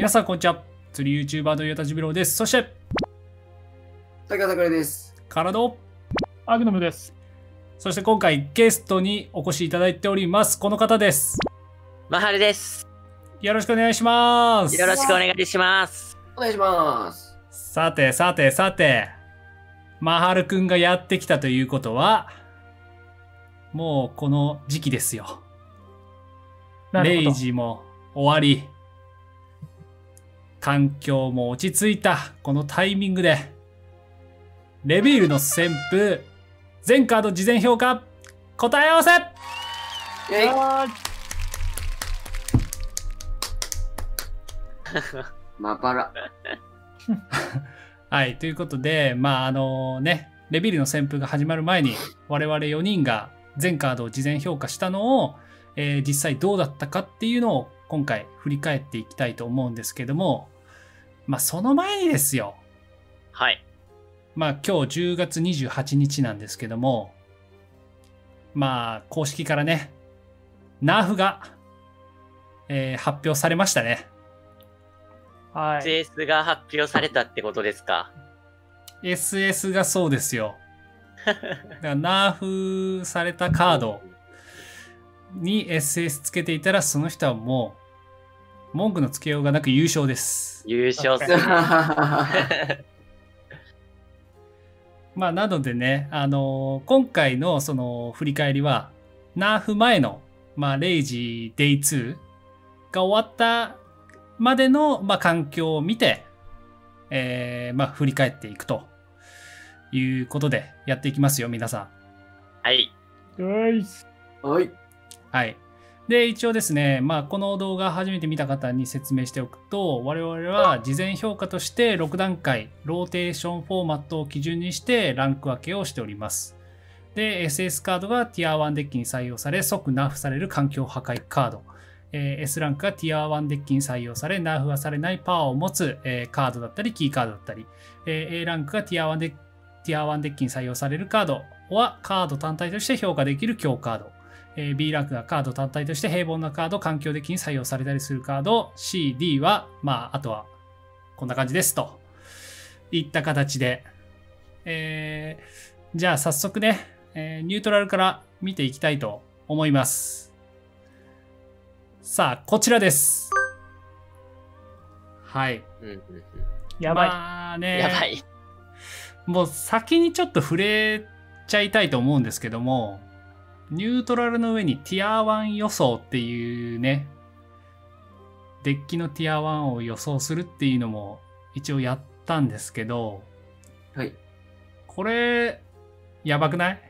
皆さんこんにちは。釣り YouTuber の岩田ジビロです。そして、竹田桜です。体アグノムです。そして今回ゲストにお越しいただいております。この方です。マハルです。よろしくお願いします。よろしくお願いします。お願いします。さてさてさて、マハルくんがやってきたということは、もうこの時期ですよ。0なるほど。時も終わり、環境も落ち着いたこのタイミングで、レビールの旋風、全カード事前評価、答え合わせ まばら。はい、ということで、まああのね、レビールの旋風が始まる前に、我々4人が全カードを事前評価したのを、えー実際どうだったかっていうのを今回振り返っていきたいと思うんですけども、まあその前にですよ、はい。まあ今日10月28日なんですけども、まあ公式からね、ナーフが、えー発表されましたね。はい。CS が発表されたってことですか？SS がそうですよ。だからナーフされたカードに SS つけていたらその人はもう文句のつけようがなく優勝です。優勝すは まあなのでね、あのー今回のその振り返りはナーフ前の、まあ、0時 Day2 が終わったまでの、まあ、環境を見て、えーまあ、振り返っていくということでやっていきますよ、皆さん。はい。はい。はい。で、一応ですね、まあ、この動画初めて見た方に説明しておくと、我々は事前評価として6段階、ローテーションフォーマットを基準にしてランク分けをしております。で、SS カードがティア1デッキに採用され、即ナーフされる環境破壊カード。え S ランクがティア1デッキに採用され、ナーフがされないパワーを持つ、えカードだったり、キーカードだったり、え A ランクがティア1デッティア1デッキに採用されるカードはカード単体として評価できる強カード。えー B ランクがカード単体として平凡なカード、環境的に採用されたりするカード、C、D は、まあ、あとは、こんな感じですと。いった形で。えーじゃあ早速ね、えーニュートラルから見ていきたいと思います。さあ、こちらです。はい。やばい。まあね、やばい。もう先にちょっと触れちゃいたいと思うんですけども、ニュートラルの上にティア1予想っていうね、デッキのティア1を予想するっていうのも一応やったんですけど、はい。これ、やばくない？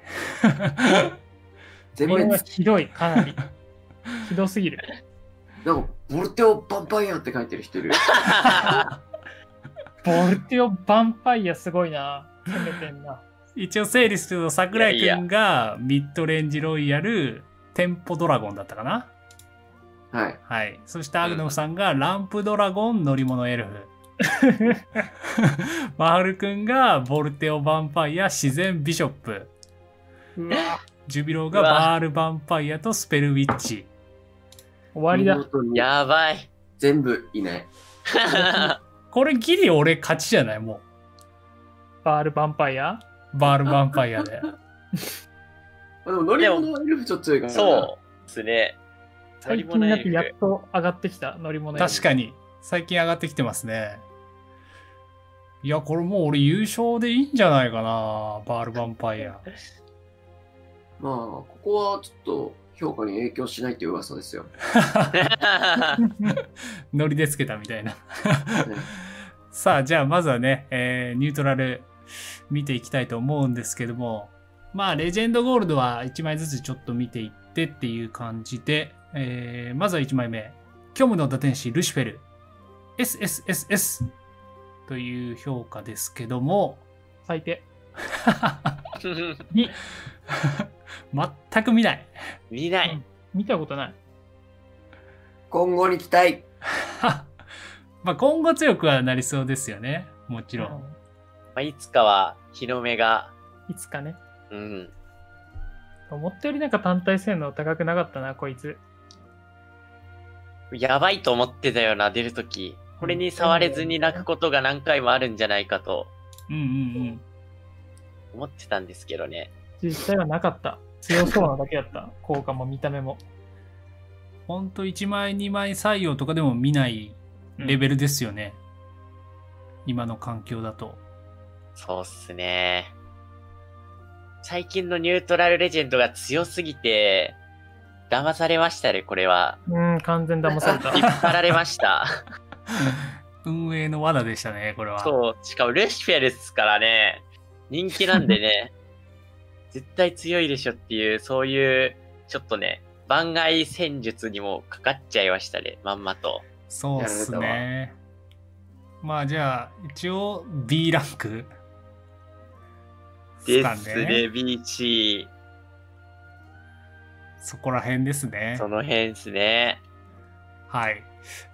全これは滅。ひどい、かなり。ひどすぎる。なんか、ボルテオ・バンパイアって書いてる人いる。ボルテオ・ヴァンパイアすごいな。攻めてんな。一応整理すると桜井くんがミッドレンジロイヤル、テンポドラゴンだったかな？はい。はい。そしてアグノムさんがランプドラゴン乗り物エルフ。マハルくんがボルテオヴァンパイア自然ビショップ。ジュビローがバールヴァンパイアとスペルウィッチ。終わりだやばい。全部いない。これギリ俺勝ちじゃない？もバール・ヴァンパイア？う。バールヴァンパイアで。あでも乗り物エルフちょっと強いからな。そうですね。最近になってやっと上がってきた乗り物確かに。最近上がってきてますね。いや、これもう俺優勝でいいんじゃないかな。バールヴァンパイア。まあ、ここはちょっと評価に影響しないっていう噂ですよ。ノリでつけたみたいな。さあ、じゃあまずはね、えーニュートラル見ていきたいと思うんですけども、まあ、レジェンドゴールドは1枚ずつちょっと見ていってっていう感じで、えーまずは1枚目、虚無の打天使ルシフェル、SSSS という評価ですけども、最低。に、全く見ない。見ない。見たことない。今後に期待。まあ今後強くはなりそうですよね。もちろん。まあ、いつかは日の目が、いつかね。うん。思ったよりなんか単体性能高くなかったな、こいつ。やばいと思ってたよな、出るとき。これに触れずに泣くことが何回もあるんじゃないかとうんうんうん。思ってたんですけどね。実際はなかった。強そうなだけだった。効果も見た目も。ほんと1枚2枚採用とかでも見ないレベルですよね。今の環境だと。そうっすね。最近のニュートラルレジェンドが強すぎて、騙されましたね、これは。うん、完全騙された。引っ張られました。運営の罠でしたね、これは。そう、しかもルシフェルですからね、人気なんでね、絶対強いでしょっていう、そういう、ちょっとね、番外戦術にもかかっちゃいましたね、まんまと。そうっすね。まあじゃあ、一応 B ランクですね、BC。そこら辺ですね。その辺ですね。はい。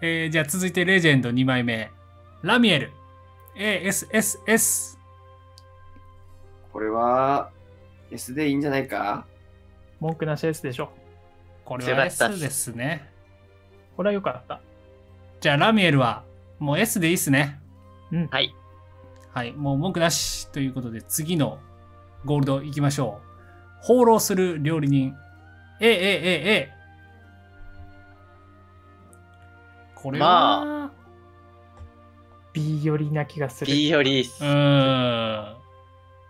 えー、じゃあ続いてレジェンド2枚目。ラミエル。ASSS。これは S でいいんじゃないか？文句なし S でしょ。これは S すですね。これは良かった。じゃあラミエルはもう S でいいっすね。はい。はい。もう文句なしということで次のゴールドいきましょう。放浪する料理人。A, A, A, A。これは、ま B 寄りな気がする。B よりっすう。ーん。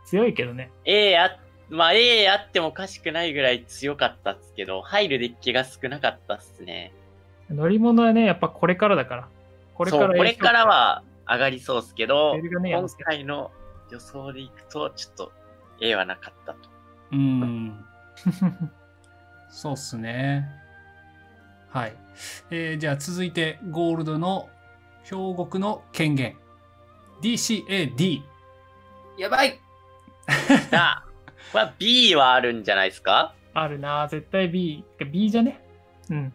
強いけどね。A あ、まあ A あってもおかしくないぐらい強かったっすけど、入るデッキが少なかったっすね。乗り物はね、やっぱこれからだから。これからこれからは上がりそうっすけど、ね今回の予想でいくと、ちょっと A はなかったと。うーん。そうっすね。はい。えーじゃあ続いて、ゴールドの兵国の権限。DCAD。やばい さあ、これは B はあるんじゃないですか？あるな絶対 B。B じゃね？うん。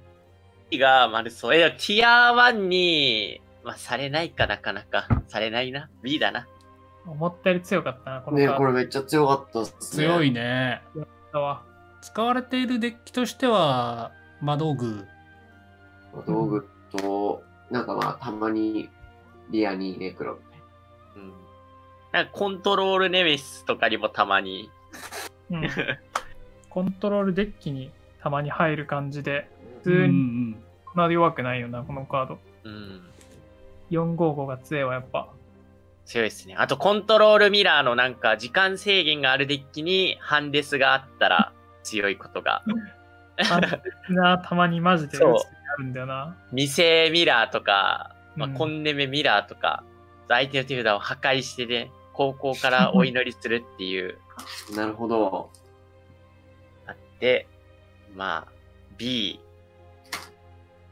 B が丸そう。え、ティア1に、まあ、されないかなかなか。されないな。B だな。思ったより強かったな、このねカードこれめっちゃ強かったっすね。強いね。使われているデッキとしては、魔道具。道具と、なんかまあ、たまにリアにネクロみたいうん。なんかコントロールネメシスとかにもたまに。うん。コントロールデッキにたまに入る感じで、普うんう通にん。そんな弱くないよな、このカード。うん。455が強いわ、やっぱ。強いですね。あと、コントロールミラーのなんか、時間制限があるデッキにハンデスがあったら 強いことが。な、たまにマジであるんだよな。未成ミラーとか、まあ、うんコンネメミラーとか、相手の手札を破壊してね、高校からお祈りするっていう、な。なるほど。あって、まあ、B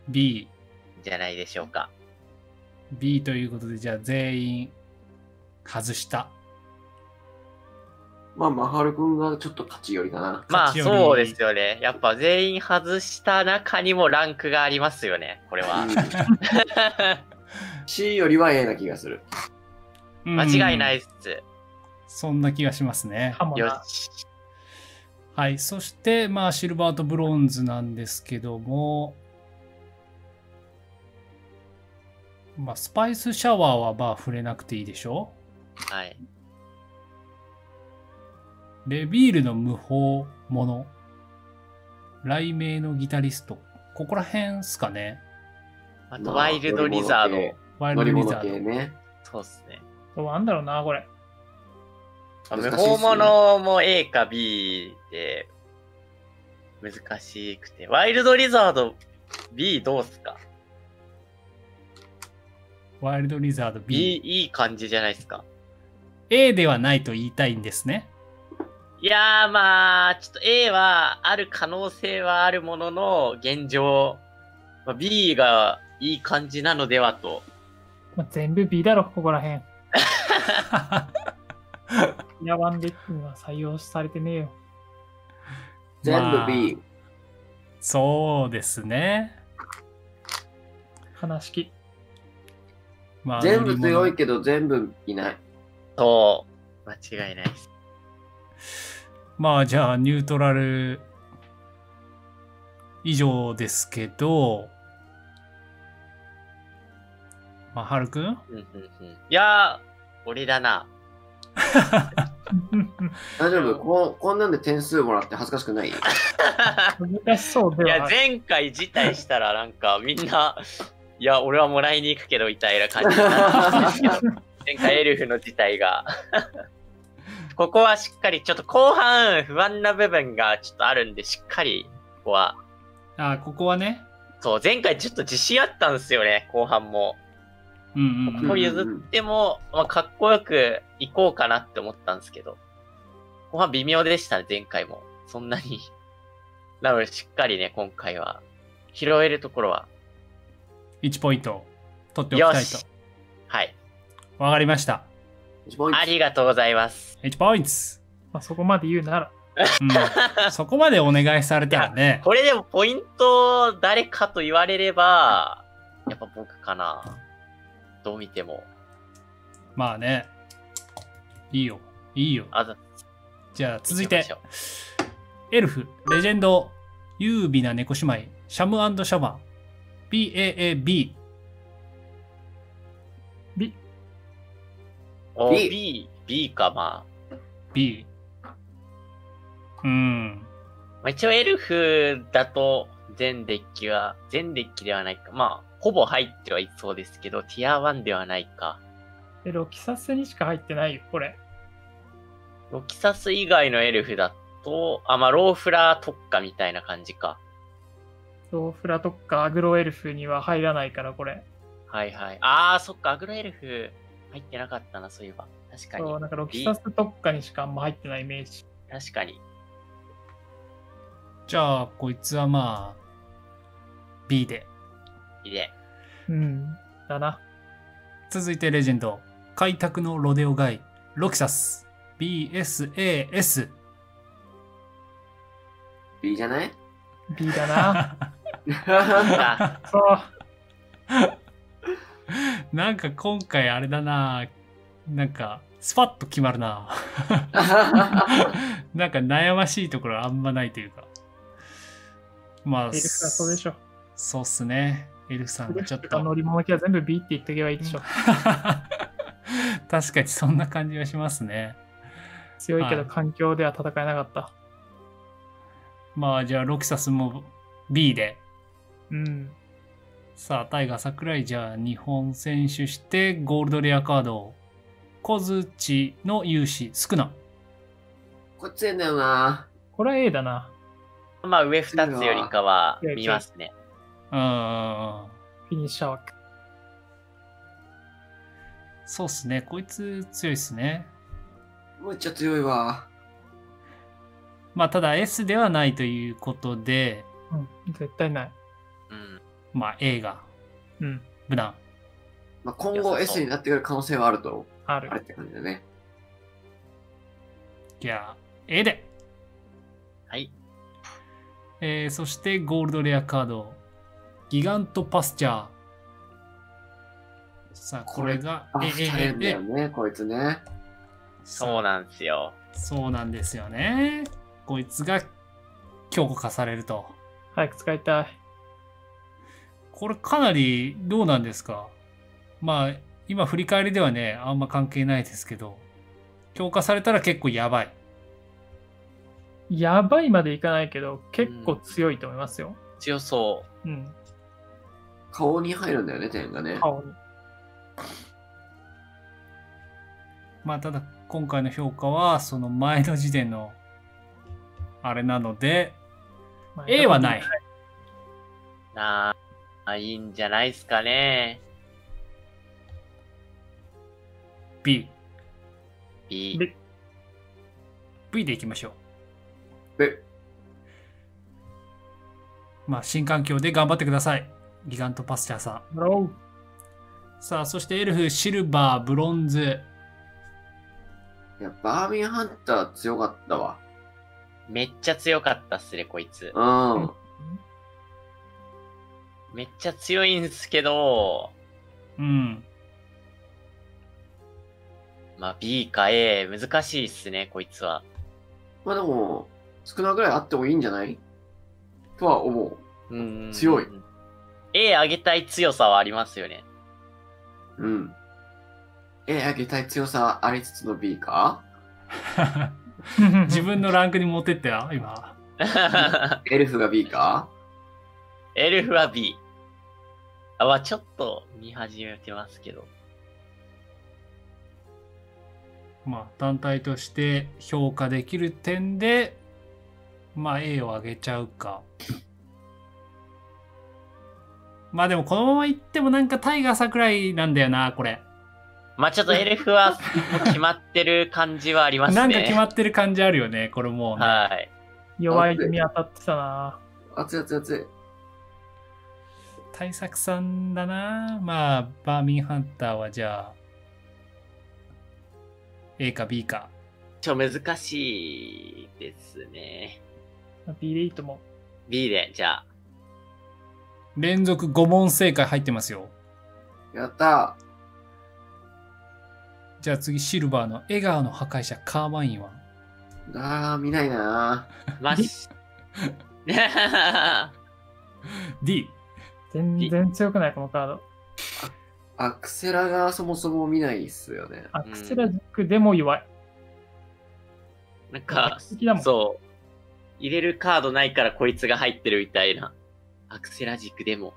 B。じゃないでしょうか。B ということで、じゃあ全員外した。まあ、マハルくんがちょっと勝ち寄りだな。まあ、そうですよね。やっぱ全員外した中にもランクがありますよね、これは。うん C よりは A な気がする。間違いないっす。そんな気がしますね。よ。し。はい。そして、まあ、シルバーとブロンズなんですけども、まあ、スパイスシャワーはまあ触れなくていいでしょはい。レビールの無法者。雷鳴のギタリスト。ここら辺っすかね。あと、ワイルドリザード。ワイルドリザード。系ね。そうっすね。そうなんだろうな、これ。まあ無法者も A か B で難しくて。ワイルドリザード B どうっすか？ワイルドリザード ?B B。いい感じじゃないですか？A ではないと言いたいんですね。いやーまあ、ちょっと A はある可能性はあるものの、現状、まあ、B がいい感じなのではと。まあ、全部 B だろ、ここら辺。ヤワンデッキには採用されてねえよ。全部まあ B。そうですね。話き。まあ全部強いけど全部いない。そう。間違いないです。物まあじゃあニュートラル以上ですけど、まあ、はるくん。いやー、俺だな。大丈夫？ここんなんで点数もらって恥ずかしくない？難しそうでいや。前回辞退したらなんかみんな、いや、俺はもらいに行くけどみたいな感じになってたんですけど前回エルフの辞退が。ここはしっかり、ちょっと後半不安な部分がちょっとあるんで、しっかり、ここは。あ、ここはね。そう、前回ちょっと自信あったんですよね、後半も。うんうんうん。ここ譲っても、まあ、かっこよく行こうかなって思ったんですけど、後半微妙でしたね、前回も。そんなに。なので、しっかりね、今回は、拾えるところは、1ポイント取っておきたいと。。はい。わかりました。1ポイントありがとうございます。1ポイント。まあ、そこまで言うなら。うん。そこまでお願いされたらね。これでもポイント誰かと言われれば、やっぱ僕かな。どう見ても。まあね。いいよ。いいよ。あざじゃあ続いてエルフ、レジェンド、優美な猫姉妹、シャムシャマ、BAAB、B B、B か、まあ。B。うん。まあ、一応エルフだと全デッキは、全デッキではないか。まあ、ほぼ入ってはいそうですけど、ティア1ではないか。え、ロキサスにしか入ってないよ、これ。ロキサス以外のエルフだと、あ、まあ、ローフラー特化みたいな感じか。ローフラとかアグロエルフには入らないから、これ。はいはい。あー、そっか、アグロエルフ入ってなかったな、そういえば。確かにそう、。なんかロキサス特化にしかあんま入ってないイメージ。確かに。じゃあ、こいつはまあ、B で。いいね。うん。だな。続いてレジェンド、開拓のロデオガイ、ロキサス、BSAS。B じゃない？B だな。あ、そう。なんか今回あれだな。なんか、スパッと決まるな。なんか悩ましいところあんまないというか。まあ、エルフはそうでしょ。そうっすね。エルフさんがちょっと。乗り物系は全部 B って言っておけばいいでしょ。確かにそんな感じがしますね。強いけどはい環境では戦えなかった。まあじゃあロキサスも B で。うん。さあ、タイガー桜井じゃあ日本選手してゴールドレアカード。小槌の勇姿少な。こっちやんだよな。これは A だな。まあ、上二つよりかは見ますね。うん。フィニッシャー枠。そうっすね。こいつ強いっすね。むっちゃ強いわ。まあただ S ではないということで、うん。絶対ない。うん。まあ A がうん。無難。まあ、今後 S になってくる可能性はあると、ある。あれって感じだね。じゃあ A で。はい。えーそしてゴールドレアカード。ギガントパスチャー。さあ、これが、え、え、だよね、こいつね。そうなんですよ。そうなんですよね。こいつが強固化されると。早く使いたい。これかなりどうなんですか？まあ、今振り返りではね、あんま関係ないですけど、強化されたら結構やばい。やばいまでいかないけど、結構強いと思いますよ。強そうん。顔に入るんだよね、点がね。顔に。まあ、ただ今回の評価は、その前の時点のあれなので、まあ A はない。。う。なあ、いいんじゃないですかね。B。B。で V でいきましょえ、う。まあ、新環境で頑張ってください。ギガントパスチャーさん。さあ、そしてエルフ、シルバー、ブロンズ。いや、バーミンハンター強かったわ。めっちゃ強かったっすね、こいつ。うん。めっちゃ強いんですけど、うん。まあ B か A、難しいっすね、こいつは。まあでも、少なぐらいあってもいいんじゃない？とは思う。うん。強い。A 上げたい強さはありますよね。うん。A 上げたい強さありつつの B か？自分のランクに持ってったよ、今。エルフが B か？エルフは B。あ、まあちょっと見始めてますけど。まあ、単体として評価できる点で、まあ、A を上げちゃうか。まあでも、このままいってもなんかタイガー桜井なんだよな、これ。まあちょっとエルフはもう決まってる感じはありますね。なんか決まってる感じあるよね、これもうね。はい。弱い組当たってたな。熱い熱い熱い。対策さんだな。まあ、バーミンハンターはじゃあ、A か B か。ちょ、難しいですね。B でいいと思 B で、じゃあ。連続5問正解入ってますよ。やったじゃあ次、シルバーの笑顔の破壊者カーマインは？ー。あー、見ないなまし。D。う。全然強くない、このカード。アクセラがそもそも見ないっすよね。アクセラジックでも弱い。なんか、好きだもん。そう。入れるカードないからこいつが入ってるみたいな。アクセラジックでも。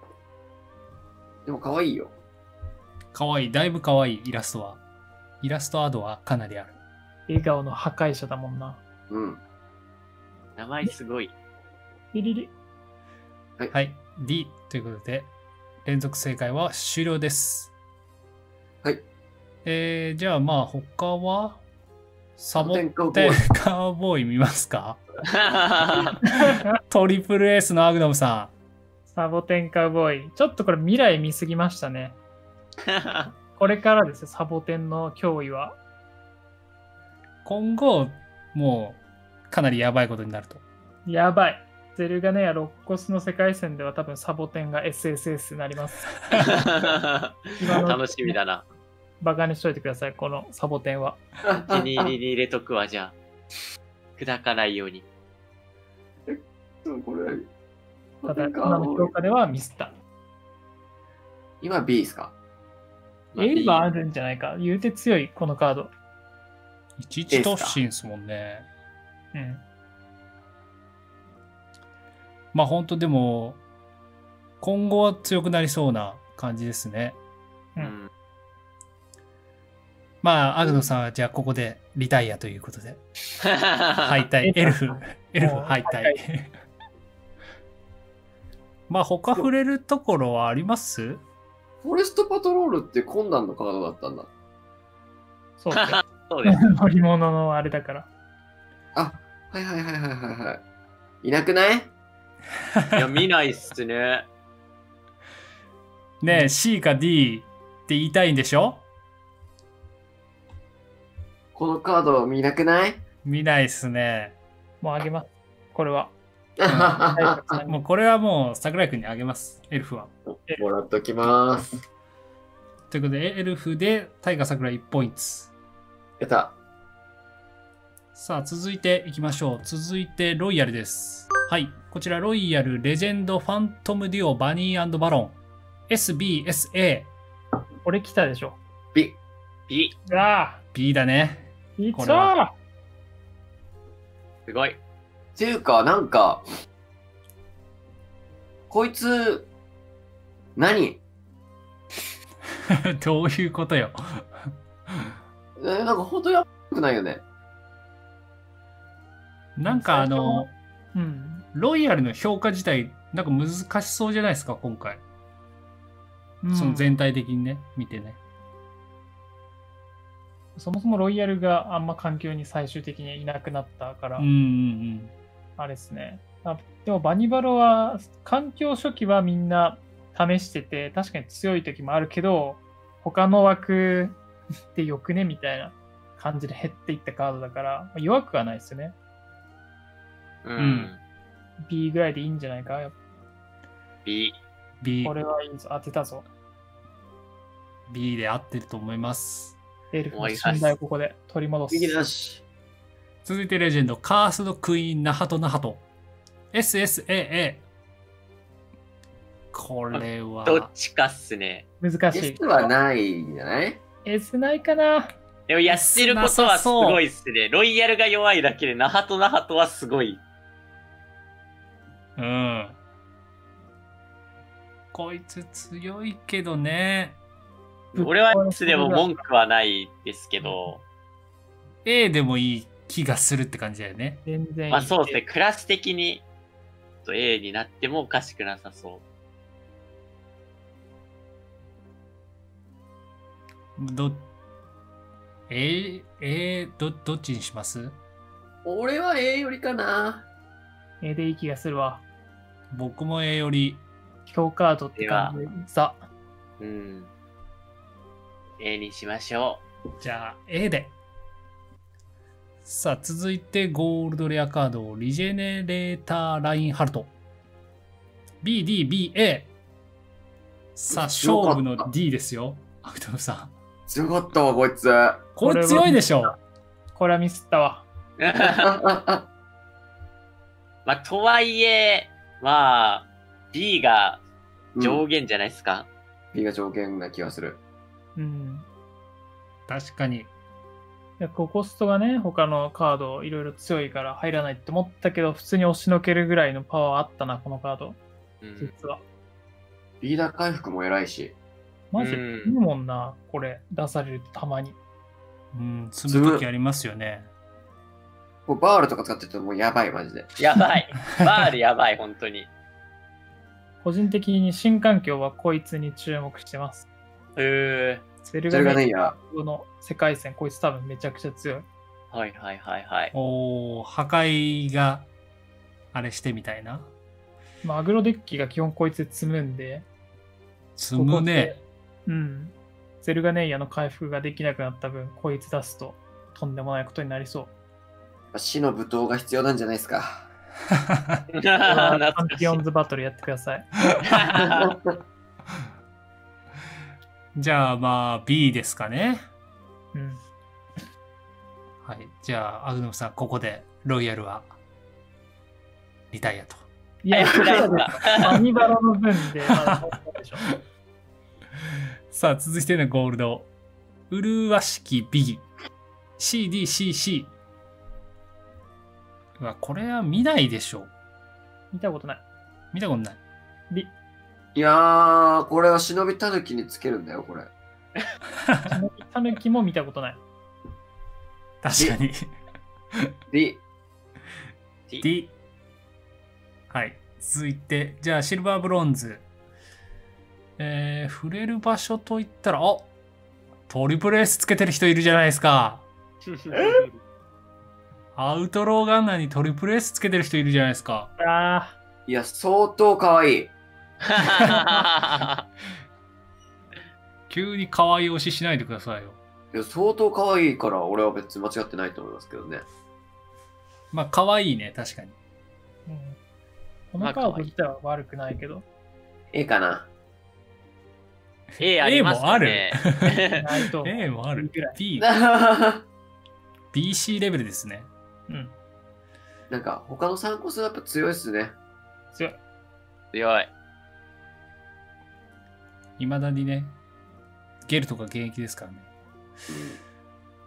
でも可愛いよ。かわいい。だいぶかわいい、イラストは。イラストアドはかなりある。笑顔の破壊者だもんな。うん。名前すごい。リリリ。はい。D ということで、連続正解は終了です。はい。えー、じゃあまあ他は？サボテンカウボーイ見ますか？トリプルエースのアグノムさサボテンカウボーイ。ちょっとこれ未来見すぎましたね。これからですよ、サボテンの脅威は。ん。今後、もうかなりやばいことになると。やばい。ゼルガネやロッコスの世界線では多分サボテンが SSS になります。楽しみだな。バカにしといてください、このサボテンは。お気に入りに入れとくわ、じゃあ。砕かないように。うんこれ、ただ、今の評価ではミスった。今 B ですか？まあ A はあるんじゃないか。言うて強い、このカード。いちいち突進ですもんね。うん。まあ本当でも、今後は強くなりそうな感じですね。うん。まあ、アグノさんはじゃあここでリタイアということで。敗は退。エルフ、エルフ敗敗退。まあ他触れるところはあります？フォレストパトロールってコンダンのカードだったんだ。そうですよそうです。乗り物のあれだから。あ、はいはいはいはいはいはい。いなくない？いや、見ないっすね。ねえ、C か D って言いたいんでしょ？このカード見なくない？見ないっすね。もうあげます。これは。もうこれはもう桜井くんにあげます。エルフは。もらっときます。ということで、エルフでタイガ桜井1ポイント。やった。さあ、続いていきましょう。続いて、ロイヤルです。はい。こちら、ロイヤル、レジェンド、ファントムデュオ、バニーバロン。SBSA。俺来たでしょ。B。B。うわ B だね。ぁいこれすごい。っていうか、なんか、こいつ、何？どういうことよ。えなんか本当にやばくないよね。なんかあの、うん。ロイヤルの評価自体、なんか難しそうじゃないですか、今回。うんその全体的にね、見てね。そもそもロイヤルがあんま環境に最終的にいなくなったから、うんうんあれですね。あでもバニバロは環境初期はみんな試してて、確かに強い時もあるけど、他の枠でよくねみたいな感じで減っていったカードだから、まあ弱くはないですよね。うん。ん B ぐらいでいいんじゃないか？B。うん。B こ、れはいいぞ。当てたぞ。B で合ってると思います。エルフの信頼をここで取り戻す。右なし。続いてレジェンド、カースドクイーン、ナハトナハト。SSAA。これは。どっちかっすね。難しい S。はないんじゃない？S ないかなでもやってることはすごいっすね。ロイヤルが弱いだけで、ナハトナハトはすごい。うん。こいつ強いけどね。俺は S でも文句はないですけど、A でもいい気がするって感じだよね。全然いい。まあそうですね、クラス的に、ちょっと A になってもおかしくなさそう。ど、ええど、どっちにします？俺は A よりかな。A でいい気がするわ。僕も A より、強カードって感じ。さ、うん。A にしましょじゃあ A で。さあ、続いてゴールドレアカード、リジェネレーターラインハルト。B、D、B、A。さあ、勝負の D ですよ。アクトムさん。強かったわ、こいつ。これ強いでしょ。これはミスったわ。う。まあ、とはいえ、まあ、B が上限じゃないですか。B が条件な気がする。うん。確かに。いやココストがね、他のカードいろいろ強いから入らないって思ったけど、普通に押しのけるぐらいのパワーあったな、このカード。うん実は。リーダー回復も偉いし。マジ？でうんいいもんな、これ出されるとたまに。うん、積む時ありますよね。これバールとか使ってるともうやばい、マジで。やばい。バールやばい、本当に。個人的に新環境はこいつに注目してます。へえ。セルガネいや、の世界線、こいつ多分めちゃくちゃ強い。はいはいはいはい。おー破壊があれしてみたいな。まあ、アグロデッキが基本こいつで積むんで、積むね。うん。ゼルガネイヤの回復ができなくなった分、こいつ出すととんでもないことになりそう。死の舞踏が必要なんじゃないですか。これは懐パンピオンズバトルやってください。じゃあまあ B ですかね。うん。はい。じゃあ、アグノムさん、ここでロイヤルはリタイアと。いや、早くないですか？アニバロの分で、まだもうでしょ。さあ、続いてのゴールド。麗しき美儀。CDCC。うわ、これは見ないでしょ。見たことない。見たことない。リ、いやー、これは忍びたぬきにつけるんだよ、これ。タヌキも見たことない。確かに。D、D。はい。続いて、じゃあ、シルバーブロンズ。えー、触れる場所といったら、あトリプル S つけてる人いるじゃないですか。アウトローガンナーにトリプル S つけてる人いるじゃないですか。あいや、相当可愛い。急に可愛い推ししないでくださいよ。いや、相当可愛いから、俺は別に間違ってないと思いますけどね。まあ、可愛いね、確かに。ー、うん。このカード自体は悪くないけど、A かな。A ありますね。ないと思う A もある。B、BC レベルですね。うん。なんか、他の3コスはやっぱ強いっすね。強い。強い。いまだにね、ゲルとか現役ですからね。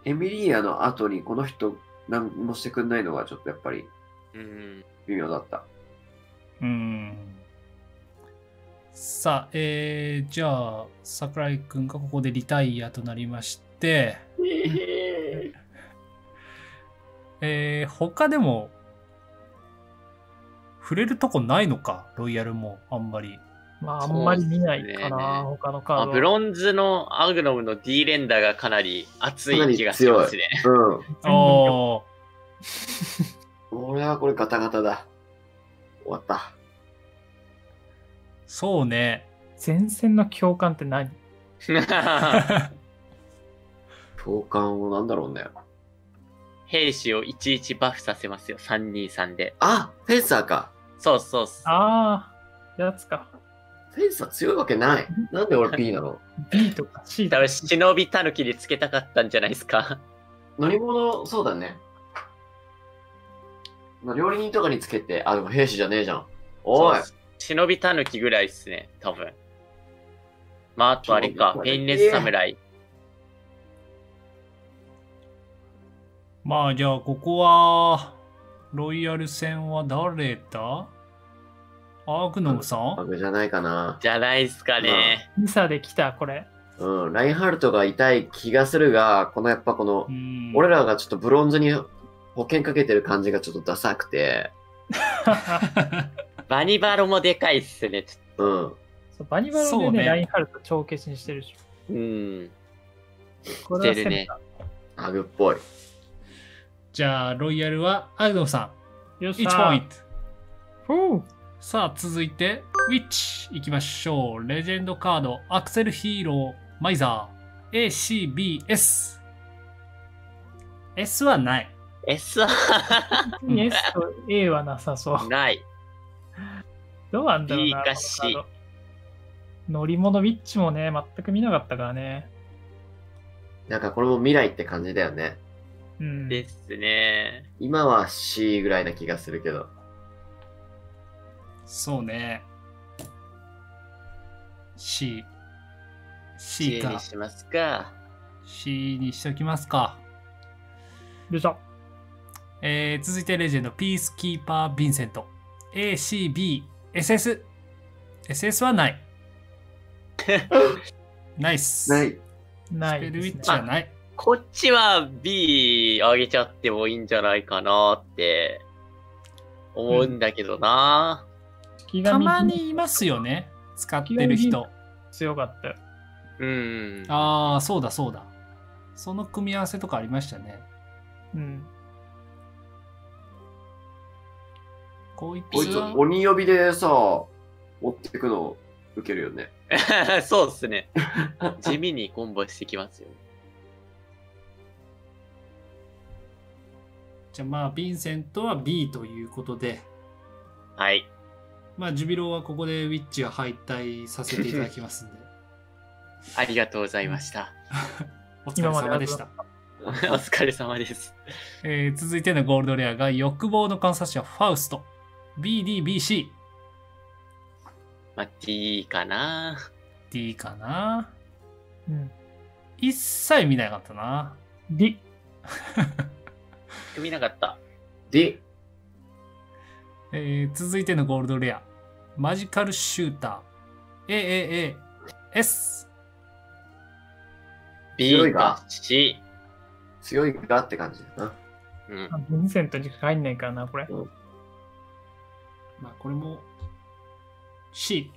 エミリーアの後にこの人何もしてくんないのがちょっとやっぱりうん。微妙だった。うーん。さあ、えー、じゃあ、桜井くんがここでリタイアとなりまして、えー、他でも、触れるとこないのか、ロイヤルもあんまり。まあ、あんまり見ないかな、ね他のカードは。あブロンズのアグノムの D 連打がかなり熱い気がしますね。うん。おー、俺はこれガタガタだ。終わった。そうね。前線の共感って何？共感をなんだろうね。兵士をいちいちバフさせますよ、323で。あフェンサーか。そうそうっす。ああ、やつか。フェンサー強いわけない。なんで俺 B なの？B とか C とか多分、。忍びたぬきにつけたかったんじゃないですか。乗り物、そうだね。まあ料理人とかにつけて、あ、でも兵士じゃねえじゃん。おい忍びたぬきぐらいっすね、多分。まあ、あとあれかペインレス侍。まあじゃあここはロイヤル戦は誰だ？アークノムさん？バグじゃないかな。じゃないっすかね。ミサで来た、これ。うん、ラインハルトが痛い気がするが、このやっぱこのう、ん俺らがちょっとブロンズに保険かけてる感じがちょっとダサくて、バニバロもでかいっすね。ちょっうん。そうバニバロでね、ねラインハルト帳消しにしてるでしょ。とうん。これはしてるねアグっぽい。じゃあロイヤルはアークノムさた。よっんしゃ1ポイントふうさあ続いてウィッチいきましょうレジェンドカードアクセルヒーローマイザー ACBS S はない S は S と A はなさそう。ない。どうなんだろうな。B か C 乗り物ウィッチもね、全く見なかったからね。なんかこれも未来って感じだよね。うん。ですね。今は C ぐらいな気がするけど。そうね C C C かにしますか。C にしときますかよいしょ。えー続いてレジェンドピースキーパー・ヴィンセント ACBSS SS はない ナイスない。ないスペルウィッですね。チはないこっちは B 上げちゃってもいいんじゃないかなって思うんだけどな。た気がまにいますよね使ってる人強かったよ。うん。ああそうだそうだその組み合わせとかありましたねうん。こいこいつ鬼呼びでさ、持ってくの受けるよね。そうっすね。地味にコンボしてきますよね。じゃあまあヴィンセントは B ということではい。まあジュビロはここでウィッチは敗退させていただきますんで ありがとうございました。お疲れ様でした お疲れ様です。えー続いてのゴールドレアが欲望の観察者ファウスト BDBC まあ、T かな。D かなうん。一切見なかったな D。見なかった。D。えー続いてのゴールドレアマジカルシューター AAAS 強 B いがか C。強いがって感じだな。うん。あヴィンセントに入んないからな、これ。まあこれも C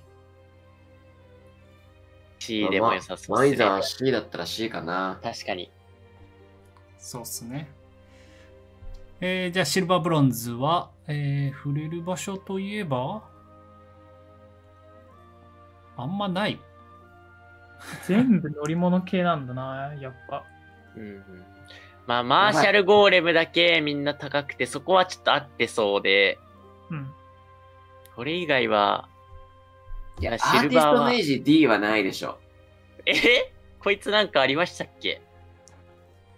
C でも良さそうマイザー。C だったら C かな。確かに。そうっすね。えーじゃあシルバーブロンズは、えー触れる場所といえばあんまない。全部乗り物系なんだな、やっぱ。うんうん。まあ、マーシャルゴーレムだけみんな高くて、そこはちょっと合ってそうで、うん。これ以外は、いや、アシーティスルバーはトメイジ D はないでしょ。え？こいつなんかありましたっけ？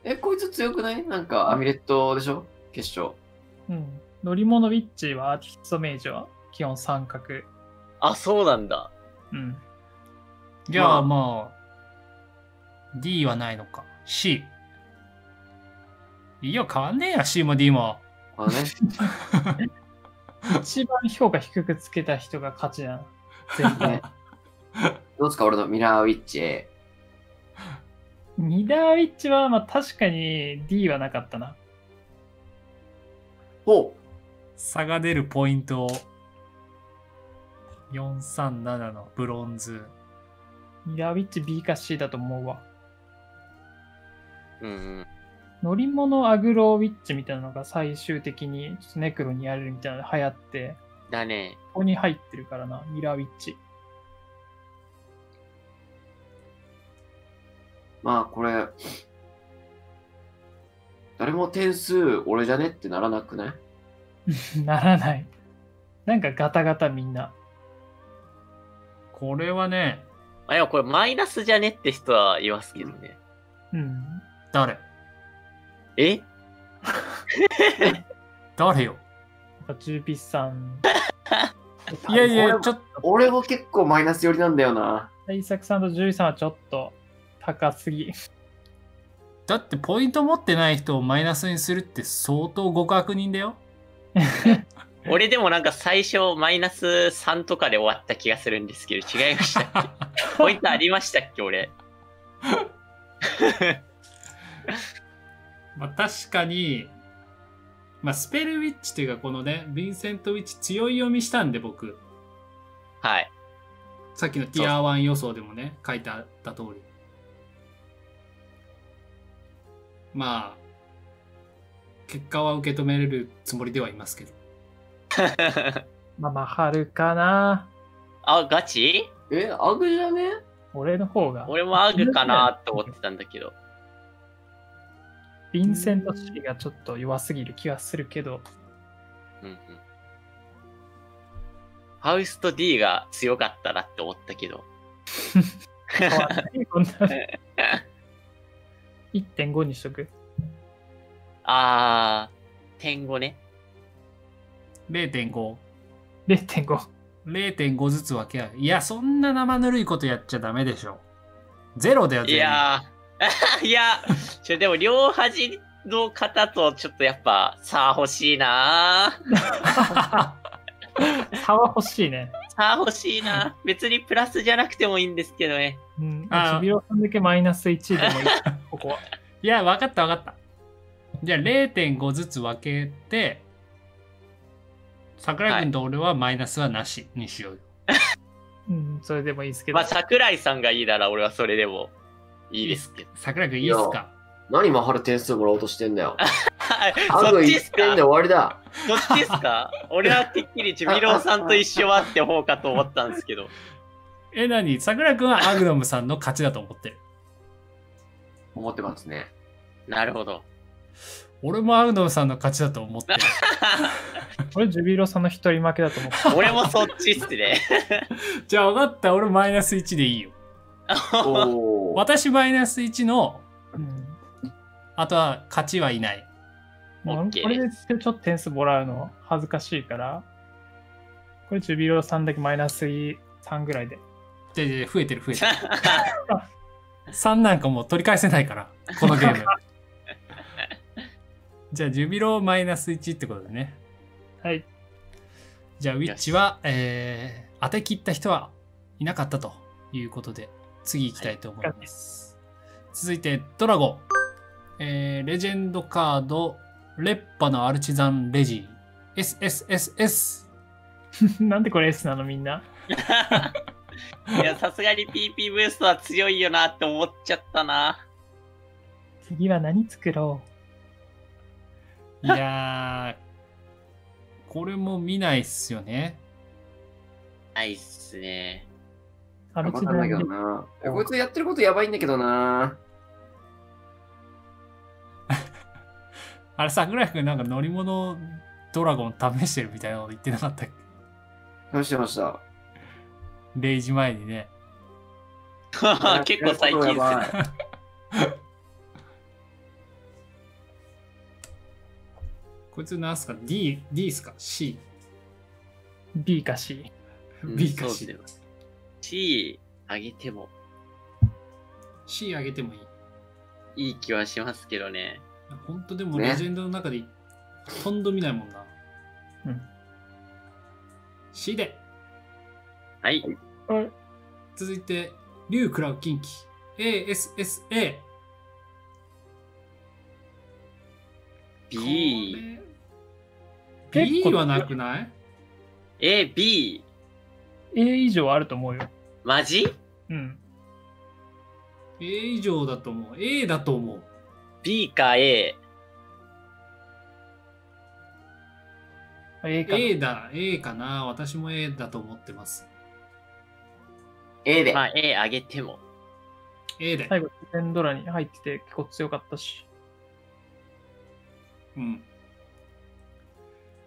え、こいつ強くない？なんかアミュレットでしょ？決勝。うん。乗り物ウィッチはアーティストメイジは基本三角。あ、そうなんだ。うん。じゃあまあ、D はないのか。C。いや、変わんねえや、C も D も。あのね。一番評価低くつけた人が勝ちなの。全部。ね どうですか俺のミラーウィッチ A。ミラーウィッチはまあ確かに D はなかったな。ほ差が出るポイントを437のブロンズ。ミラーウィッチ B か C だと思うわ。うんうん。乗り物アグロウィッチみたいなのが最終的にちょっとネクロにやれるみたいなのが流行って、だね。ここに入ってるからな、ミラーウィッチ。まあこれ、誰も点数俺じゃねってならなくない？ならない。なんかガタガタみんな。これはね、あ、でもこれマイナスじゃねって人は言いますけどね。うん。誰？え？誰よ？ジューピスさん。いやいや、俺ちょっと、俺も結構マイナス寄りなんだよな。大作さんと獣医さんはちょっと高すぎ。だってポイント持ってない人をマイナスにするって相当極悪人だよ。俺でもなんか最初マイナス3とかで終わった気がするんですけど、違いましたっけ？ポイントありましたっけ俺？まあ確かに、まあスペルウィッチというかこのね、ヴィンセントウィッチ強い読みしたんで僕、はい。さっきのティア1予想でもね、書いてあった通り。まあ、結果は受け止めれるつもりではいますけど。まあまあ、春かな。あ、ガチ？え、アグじゃね？俺の方が。俺もアグかなって思ってたんだけど。ヴィンセント C がちょっと弱すぎる気がするけど、うんうん。ファウスト D が強かったなって思ったけど。変わんないこんな。1.5にしとく。あー、点5ね。0.5。0.5。0.5ずつ分け合う。いや、そんな生ぬるいことやっちゃダメでしょ。ゼロだよ、い。やー、いや、ちょ、でも両端の方とちょっとやっぱ差欲しいな 差は欲しいね。差欲しいな別にプラスじゃなくてもいいんですけどね。うん。あージビロさんだけマイナス1でもいい。ここは。いや、分かった分かった。じゃあ0.5ずつ分けて、桜井君と俺はマイナスはなしにしようよ。うん、それでもいいですけど。まあ、桜井さんがいいなら俺はそれでもいいですけど。桜井君いいっすか？何マハル点数もらおうとしてんだよ。アそグ1っちっすか？点で終わりだ。そっちですか？俺はてっきりジュビローさんと一緒はって方かと思ったんですけど。え、なに桜井君はアグノムさんの勝ちだと思ってる。思ってますね。なるほど。俺もアグノムさんの勝ちだと思ってる。俺、ジュビロさんの一人負けだと思う。俺もそっちっすね。じゃあ分かった。俺マイナス1でいいよ。私マイナス1の、うん。あとは勝ちはいない。もうこれでちょっと点数もらうの恥ずかしいから、これジュビロさんだけマイナス3ぐらいで。で、で増えてる増えてる。3 なんかもう取り返せないから、このゲーム。じゃあ、ジュビロマイナス1ってことでね。はい。じゃあ、ウィッチは、えー、当て切った人はいなかったということで、次行きたいと思います。続いて、ドラゴン。えー、レジェンドカード、レッパのアルチザンレジー。SSSS。なんでこれ S なのみんな？いや、さすがに PP ブーストは強いよなって思っちゃったな。次は何作ろいやー、これも見ないっすよね。ないっすね。うアルわかんないけどな。えこいつやってることやばいんだけどな。あれ、桜井くんなんか乗り物ドラゴン試してるみたいなこと言ってなかったっけ？話してました。?0 時前にね。結構最近っすね。こいつなんすか ?D、D っすか ?C。B か C。うん B か C C 上げても C 上げてもいい。いい気はしますけどね。ほんとでもねレジェンドの中でほとんど見ないもんな。うん。C で。はい。はい続いて、竜クラウキンキ。ASSA。B。B はなくない？A、B。A 以上あると思うよ。マジ？うん。?A 以上だと思う。A だと思う。?B か A。A かな。A だ、A かな。私も A だと思ってます。A で。まあ A 上げても。A で。最後、エンドラに入ってて結構強かったし。うん。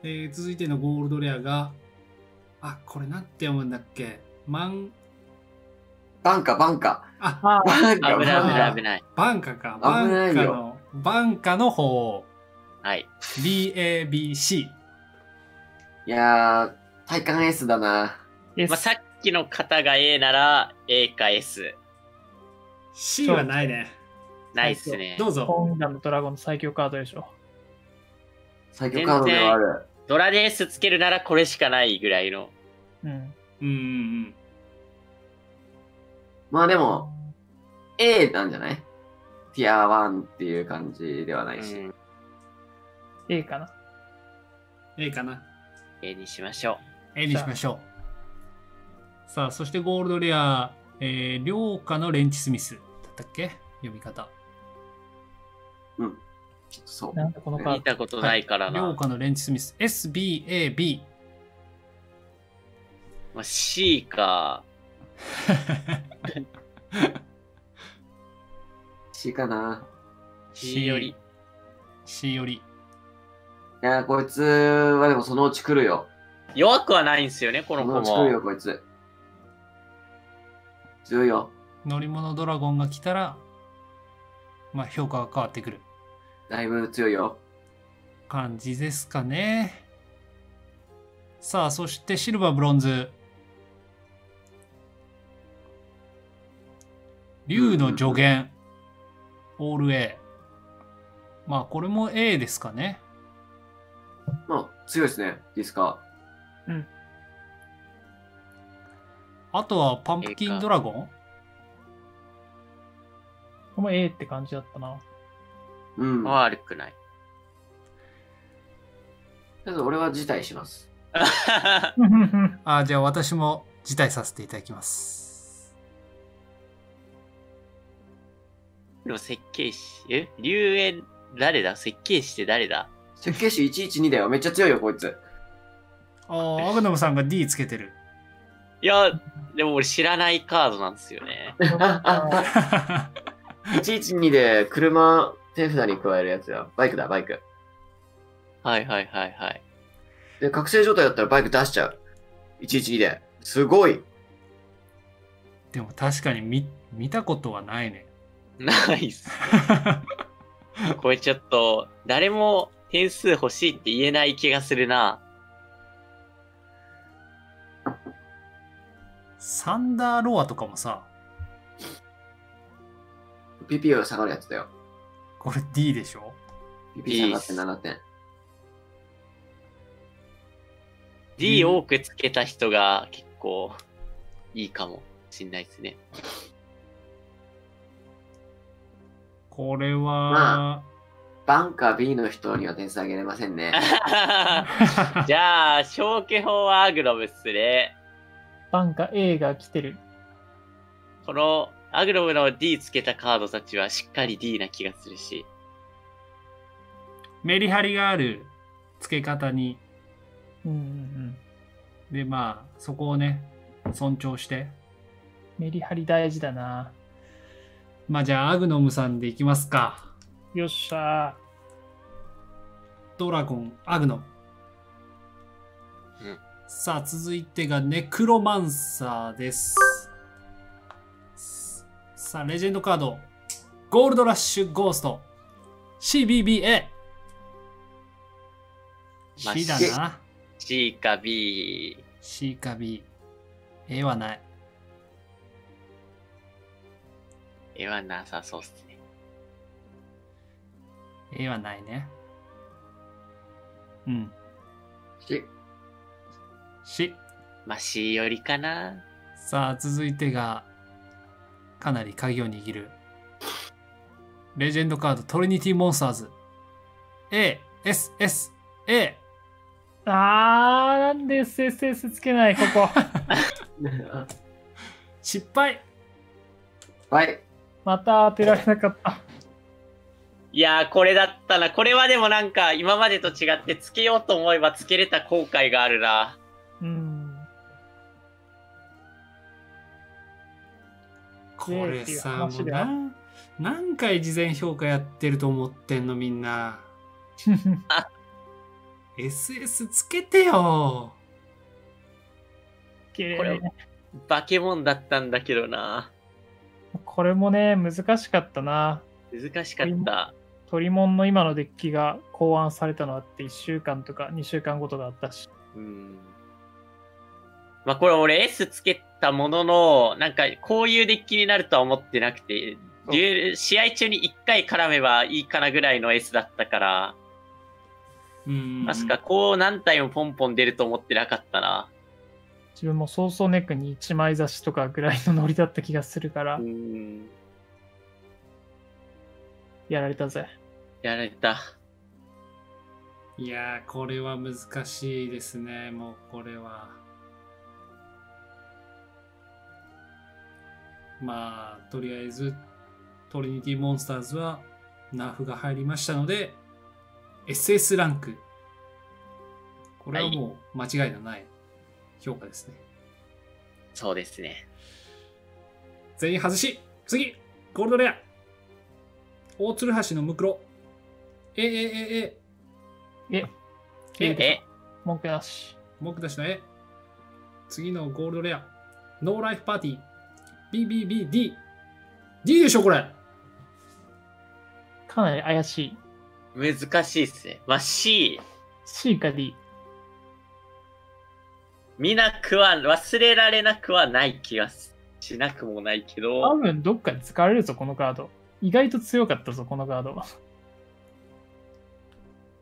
で、続いてのゴールドレアが、あ、これなんて読むんだっけ？マン、バンカ、バンカ。あ、あバンカ、危ない危ない危ない。バンカか。バンカの、バンカの方、はい。BABC。いやー、体感 S だな。S まあ、さっきの方が A なら A か S。C はないね。ないっすね。どうぞ。コンガのドラゴンの最強カードでしょ。最強カードではある。ドラで S つけるならこれしかないぐらいの。うん。うんうんうん。まあでも、A なんじゃない？ティア1っていう感じではないし。うん、A かな？A かな？A にしましょ A にしましょう。さあ、そしてゴールドレア、えー、涼花のレンチスミスだったっけ？読み方。きっとそう。う。なんでこのカー見たことないからな。涼花のレンチスミス。SBAB。まあ、C か。C かな。C より。C より。いやー、こいつはでもそのうち来るよ。弱くはないんですよね、この子そのうち来るよ、も。こいつ。強いよ。乗り物ドラゴンが来たら、まあ評価が変わってくるだいぶ強いよ。感じですかね。さあ、そしてシルバー、ブロンズ。竜の助言。オール A。まあ、これも A ですかね。まあ、強いですね、ディスカ。あとはパンプキンドラゴン？これも A って感じだったな。うん。悪くない。ただ俺は辞退します。あじゃあ私も辞退させていただきます。でも設計士、え？龍炎、誰だ？設計士って誰だ？設計士112だよ。めっちゃ強いよ、こいつ。ああ、アグノムさんが D つけてる。いや、でも俺知らないカードなんですよね。112で車手札に加えるやつや。バイクだ、バイク。はいはいはいはい。で、覚醒状態だったらバイク出しちゃう。112で。すごい。でも確かに見見たことはないね。ないっす。これちょっと、誰も点数欲しいって言えない気がするな。サンダーロアとかもさ、PP が下がるやつだよ。これ D でしょ？PP 下がって7点。D 多くつけた人が結構いいかもしんないですね。これは、まバンカー B の人には点数あげれませんね。じゃあ、消去法はアグロムっすね。バンカ A が来てる。このアグロムの D つけたカードたちはしっかり D な気がするし。メリハリがある付け方に、うんうんうん。で、まあ、そこをね、尊重して。メリハリ大事だな。まあ、じゃあ、アグノムさんでいきますか。よっしゃドラゴン、アグノム。うんさあ、続いてがネクロマンサーです。さあ、レジェンドカード。ゴールドラッシュゴースト。CBBA。まあ C だな。C か B。C か B。A はない。絵はなさそうっすね。A はないね。うん。し C。まあ C よりかな。さあ、続いてが、かなり鍵を握る。レジェンドカード、トリニティモンスターズ。A、S、S、A。ー。あー、なんで SSS つけない、ここ。失敗はい。また当てられなかった。いやー、これだったな。これはでもなんか今までと違ってつけようと思えばつけれた後悔があるな。うん。これさ、もう何何回事前評価やってると思ってんのみんな。SS つけてよ。これこれ化け物だったんだけどな。これもね、難しかったな。難しかった。トリモンの今のデッキが考案されたのあって1週間とか2週間ごとがあったし。うん。まあこれ俺 S つけたものの、なんかこういうデッキになるとは思ってなくて、デュエル試合中に1回絡めばいいかなぐらいの S だったから、うん。まさかこう何体もポンポン出ると思ってなかったな。自分も早々ネックに1枚差しとかぐらいのノリだった気がするからう、ん。やられたぜ。やられた。いやー、これは難しいですね。もうこれは。まあ、とりあえず、トリニティモンスターズはナーフが入りましたので、SS ランク。これはもう間違いのない評価ですね。そうですね。全員外し次ゴールドレア大鶴橋のムクロ。えええええ、えええ、文句なし。僕たちの絵。次のゴールドレア。ノーライフパーティー。BBBD。D でしょ、これ。かなり怪しい。難しいっすね。まあ C、C か D。見なくは、忘れられなくはない気がしなくもないけ多ど、分どっかで使われるぞ、このカード。意外と強かったぞ、このカード。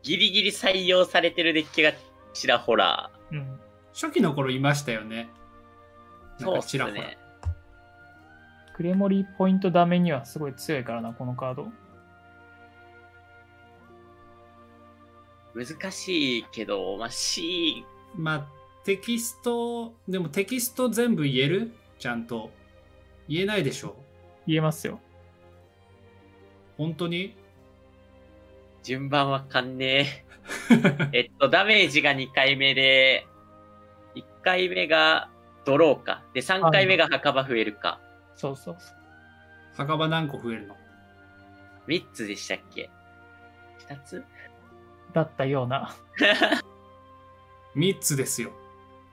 ギリギリ採用されてるデッキがちらほら。うん。初期の頃いましたよね。そうちらほら。ね。クレモリポイントダメにはすごい強いからな、このカード。難しいけど、まあ C、まあ、テキスト、でもテキスト全部言える？ちゃんと。言えないでしょ？言えますよ。本当に？順番わかんねえ。えっと、ダメージが2回目で、1回目がドローか。で、3回目が墓場増えるか。そうそうそう。墓場何個増えるの？3つでしたっけ ?2 つ？だったような。?3 つですよ。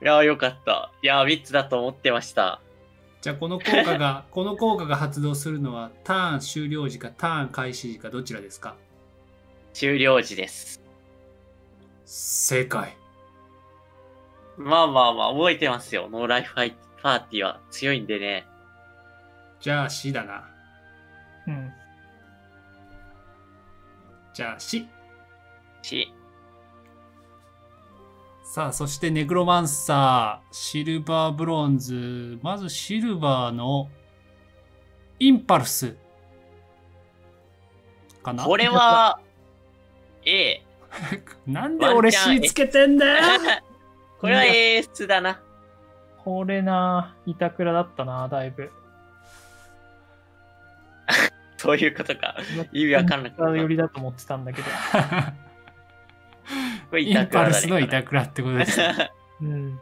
いやーよかった。いやー3つだと思ってました。じゃあこの効果が、この効果が発動するのはターン終了時かターン開始時かどちらですか？終了時です。正解。まあまあまあ、覚えてますよ。ノーライフファイパーティーは強いんでね。じゃあ C だな。うん。じゃあ C。し、さあ、そしてネクロマンサー、シルバーブロンズ。まずシルバーのインパルス。かな？これは、A。なんで俺 C つけてんだよ これは AS だな。これな、板倉だったな、だいぶ。そういうことか。意味わかんなかった。寄りだと思ってたんだけど。これインパルスの板板倉ってことですよ。うん。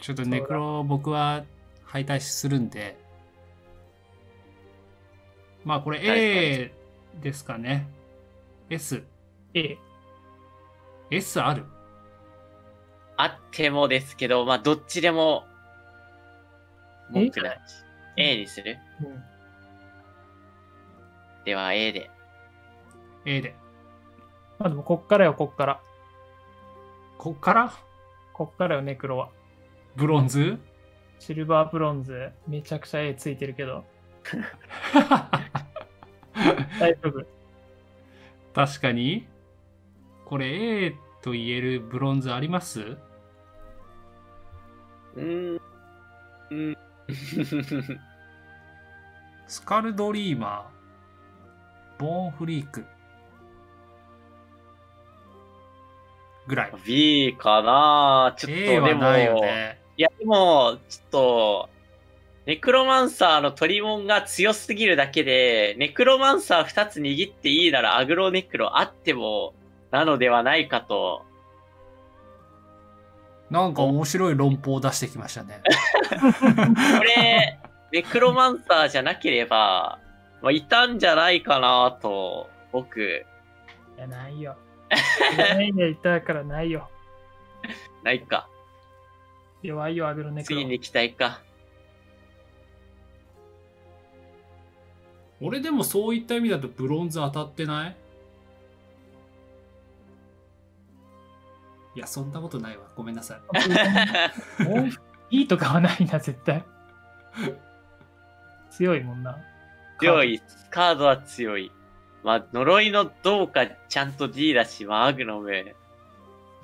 ちょっとネクロ僕は敗退するんで。まあこれ A ですかね。S。A。S ある？あってもですけど、まあ、どっちでも、文句ない。A にする？うん。では A で。?A で。まあでも、こっからよ、こっから。こっから？こっからよ、ネクロは。ブロンズ？シルバーブロンズ、めちゃくちゃ A ついてるけど。大丈夫。確かに。これ A と言えるブロンズあります？うーん。うん。スカルドリーマー、ボーンフリーク。ぐらい。B かなちょっと A でも、ね。いや、でも、ちょっと、ネクロマンサーのトリモンが強すぎるだけで、ネクロマンサー2つ握っていいならアグロネクロあっても、なのではないかと。なんか面白い論法を出してきましたね。これ、ネクロマンサーじゃなければ、まあ、いたんじゃないかなと、僕、いや、ないよ。ないでいたからないよ。ないか。弱いよ、アグロネクロ次。に期待か。俺でもそういった意味だとブロンズ当たってない？いや、そんなことないわ。ごめんなさい。もういいとかはないな、絶対。強いもんな。強い。カードは強い。まあ、呪いのどうかちゃんと D だし、まあ、アグノム、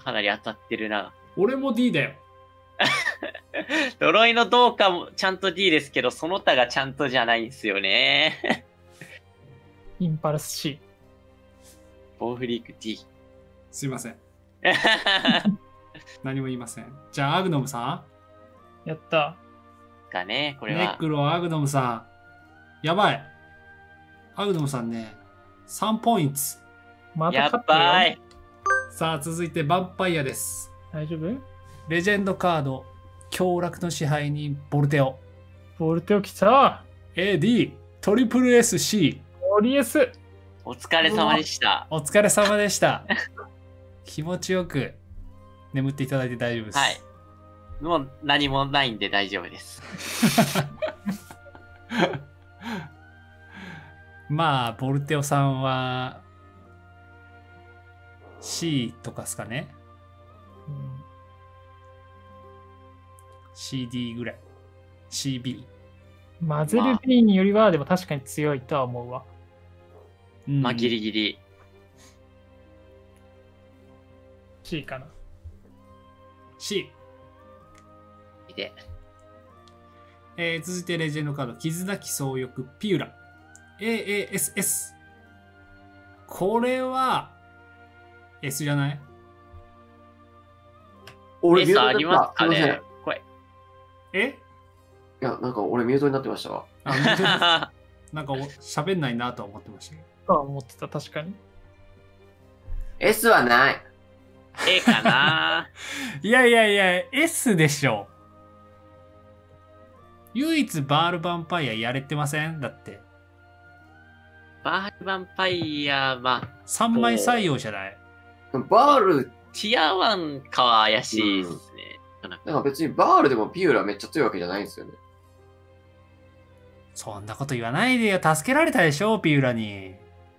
かなり当たってるな。俺も D だよ。呪いのどうかもちゃんと D ですけど、その他がちゃんとじゃないんですよね。インパルス C。ボーフリーク D。すいません。何も言いません。じゃあ、アグノムさやった。かね、こん。れは。ネックロアグノムさん。やばい。アグノムさんね、3ポイント。やまた勝ったよ。ばい。さあ、続いてヴァンパイアです。大丈夫？レジェンドカード、凶楽の支配人、ボルテオ。ボルテオ来た AD、トリプル SC。オリエスお疲れ様でした。お疲れ様でした。気持ちよく眠っていただいて大丈夫です。はい。もう何もないんで大丈夫です。まあ、ボルテオさんは C とかですかね。うん、CD ぐらい。CB。マゼルビーニよりはでも確かに強いとは思うわ。うんまあ、ギリギリ。C かな。C。で。えー続いてレジェンドカード、絆なき総翼ピューラ。AASS。これは S じゃない？俺、ミュ S ートありますになった。すいません。かねいこれ。え？や、なんか俺ミュートになってましたわ。あ本当に なんかお喋んないなとは思ってましたけど。とは思ってた、確かに。S はない。A かな？いやいやいや、S でしょ。唯一バールヴァンパイアやれてません？だって。バールヴァンパイア、まあ、3枚採用じゃない？バール、ティア1かは怪しいですね。なんか別にバールでもピューラめっちゃ強いわけじゃないんですよね。そんなこと言わないでよ。助けられたでしょ、ピューラに。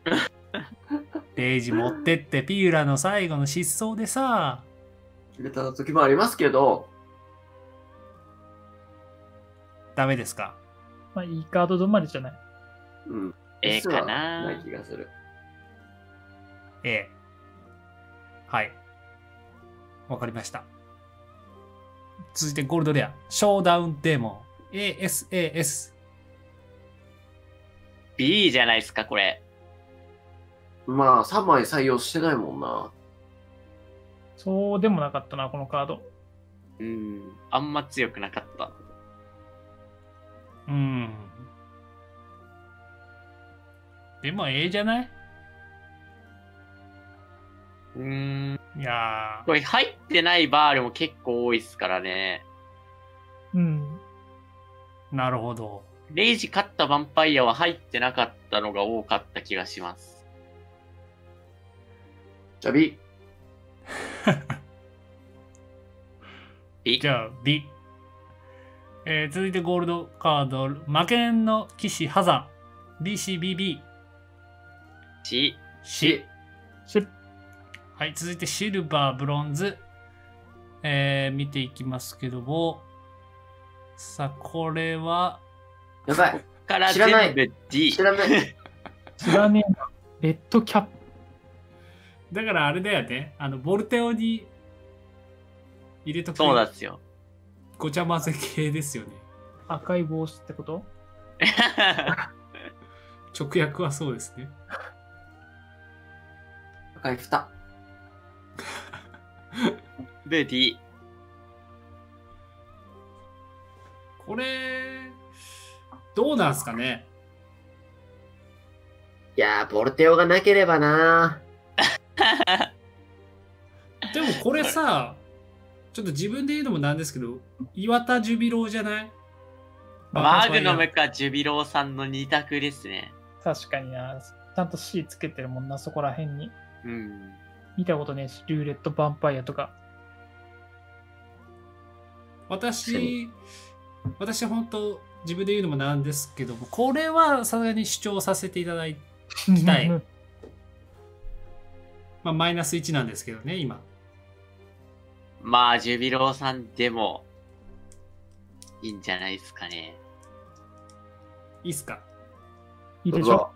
レイジ持ってって、ピューラの最後の失踪でさ。入れた時もありますけど、ダメですか？まあ、いいカード止まりじゃない。うん。A かはなない気がする。?A。はい。わかりました。続いてゴールドレア。ショーダウンデーモン。ASAS。B じゃないですか、これ。まあ、3枚採用してないもんな。そうでもなかったな、このカード。うん。あんま強くなかった。うん。でも A じゃない？うーん。いやこれ入ってないバールも結構多いですからね。うん。ー、なるほど。レイジ勝ったヴァンパイアは入ってなかったのが多かった気がします。じゃあ B。B じゃあ B。えー続いてゴールドカード、負けんの騎士ハザン。BCBB。C。C。しはい、続いてシルバー、ブロンズ。えー見ていきますけども。さあ、これは、やばい。から知らない知。らない。知らねえな。レッドキャップ。だからあれだよね。あの、ボルテオに入れとくそうなんですよ。ごちゃ混ぜ系ですよね。赤い帽子ってこと？直訳はそうですね。赤い蓋。で D。これ、どうなんすかね？いやー、ボルテオがなければな でもこれさ、ちょっと自分で言うのもなんですけど、岩田ジュビローじゃない？マーグノムかジュビローさんの二択ですね。確かにな。ちゃんと C つけてるもんな、そこら辺に。うん。見たことねルーレット・ヴァンパイアとか。私、私本当自分で言うのもなんですけども、これはさすがに主張させていただいて、たいまあマイナス1なんですけどね、今。まあ、ジュビローさんでも、いいんじゃないですかね。いいっすか？いいでしょ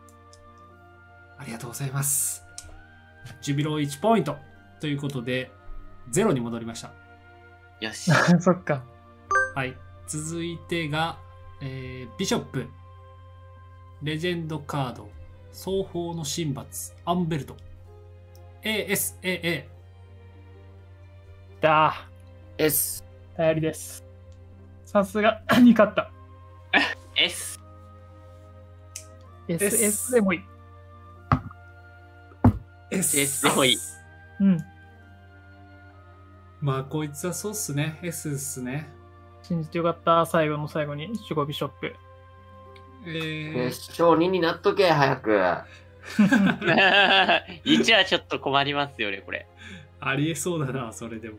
ありがとうございます。ジュビロ1ポイントということで、ゼロに戻りました。よし。そっか。はい。続いてが、えービショップ、レジェンドカード、双方の神罰、アンベルト、ASAA、だ S。ー、頼りです。さすが に勝った。S。SS でもいい。S でもいい。うん。まあ、こいつはそうっすね。S っすね。信じてよかった。最後の最後に、守護ビショップ。えー、決勝2になっとけ、早く。1はちょっと困りますよね、これ。ありえそうだな、それでも。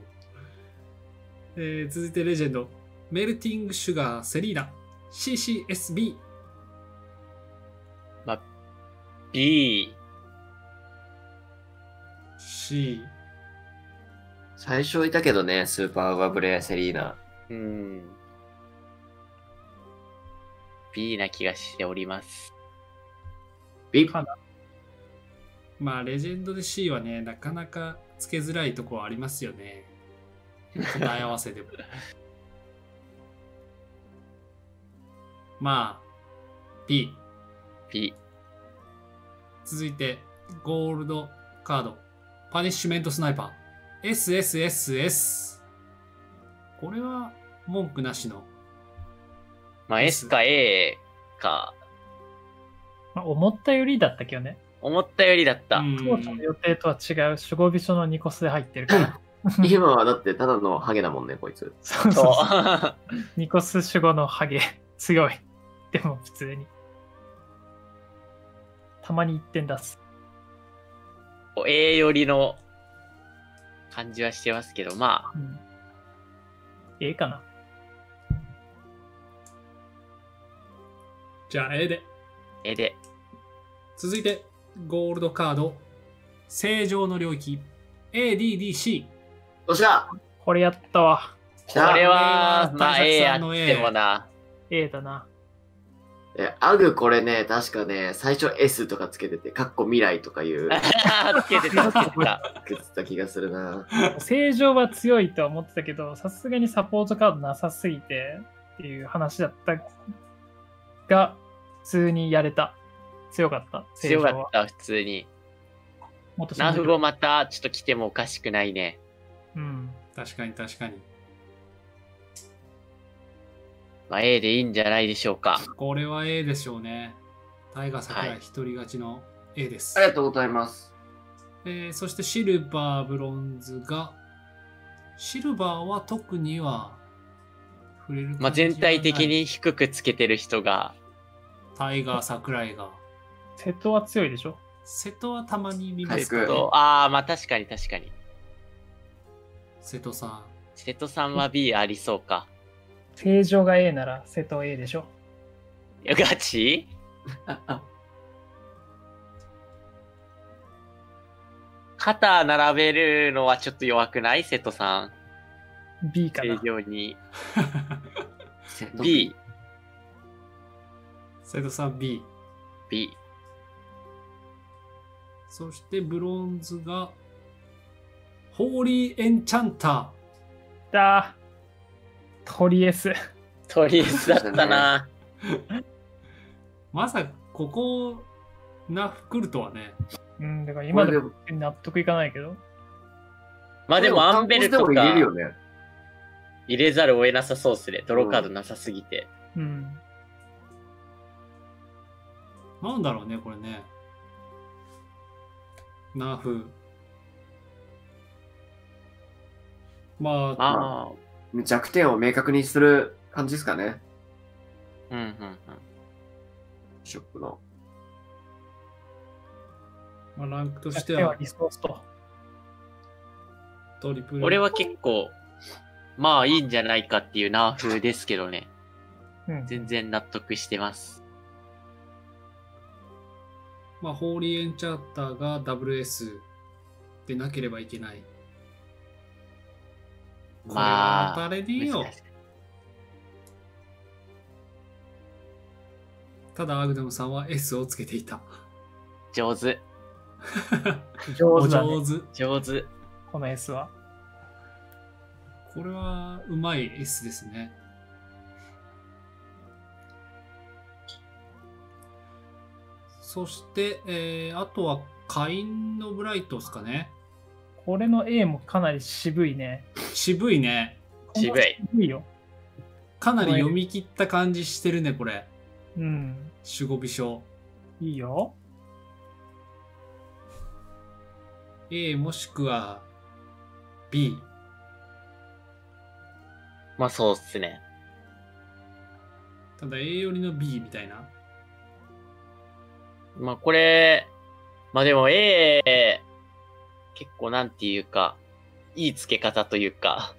えー続いてレジェンド。メルティングシュガーセリーナ CCSB。B。C。最初いたけどね、スーパーバブレセリーナ。うん。B な気がしております。ビッかなまあ、レジェンドで C はね、なかなかつけづらいところありますよね。答え合わせでも。まあ、B。B。続いて、ゴールドカード。パニッシュメントスナイパー。SSSS。これは文句なしの。まあ S か A か、まあ、思ったよりだったけどね。思ったよりだった。うん当初の予定とは違う守護ビショのニコスで入ってるから。今はだってただのハゲだもんね、こいつ。そうそそうそう。ニ コス守護のハゲ、強い。でも普通に。たまに1点出す。う。A 寄りの感じはしてますけど、まうん。ええかな。じゃあ A で。あ、A で。続いて、ゴールドカード。正常の領域。ADDC。よっしゃこれやったわ。これは、まあ A 作さんのあってもな。A だな。え、アグこれね、確かね、最初 S とかつけてて、かっこ未来とかいう、つけてた、つけてた。つけてた気がするな。正常は強いとは思ってたけど、さすがにサポートカードなさすぎてっていう話だったが、普通にやれた。強かった。正強常はかった、普通に。もっとナフボまたちょっと来てもおかしくないね。うん。確かに確かに。まあ A でいいんじゃないでしょうか。これは A でしょうね。タイガー桜井一人勝ちの A です。ありがとうございます。えーそしてシルバー、ブロンズが、シルバーは特には触れるまあ全体的。に低くつけてる人が、タイガー、桜井が。瀬戸は強いでしょ？瀬戸はたまに見ますはいけど、とああ、まあ確かに確かに。瀬戸さん。瀬戸さんは B ありそうか。正常が A なら瀬戸 A でしょ。いやガチ肩並べるのはちょっと弱くない？瀬戸さん。B か正な。常に。瀬 戸 B。瀬戸さん B。B。そしてブロンズが、ホーリーエンチャンタだー。トリエス。とりあえずだったな。ー。まさか、ここ、な、来るとはね。うん、だから今でも納得いかないけど。まあでもアンベルとか入れるよね。入れざるを得なさそうっすね。ドローカードなさすぎて。うん。なんだろうね、これね。ナーフ。まあ、ああ。弱点を明確にする感じですかね。うんうんうん。ショップの。まあ、ランクとしてはリソースと。トリプル。俺は結構、まあいいんじゃないかっていうナーフですけどね。うん。全然納得してます。まあ、ホーリーエンチャーターが WS でなければいけない。これあ、誰でいいよただアグダムさんは S をつけていた。上手。お上手だ、ね、上手。上手。この S は。これはうまい S ですね。そして、えーあとはカインのブライトですかねこれの A もかなり渋いね。渋いね渋い。渋いよ。かなり読み切った感じしてるねこれうん。守護美少いいよ。A もしくは B まあそうっすね。ただ A 寄りの B みたいなまあこれ、まあでも A、結構なんていうか、いい付け方というか、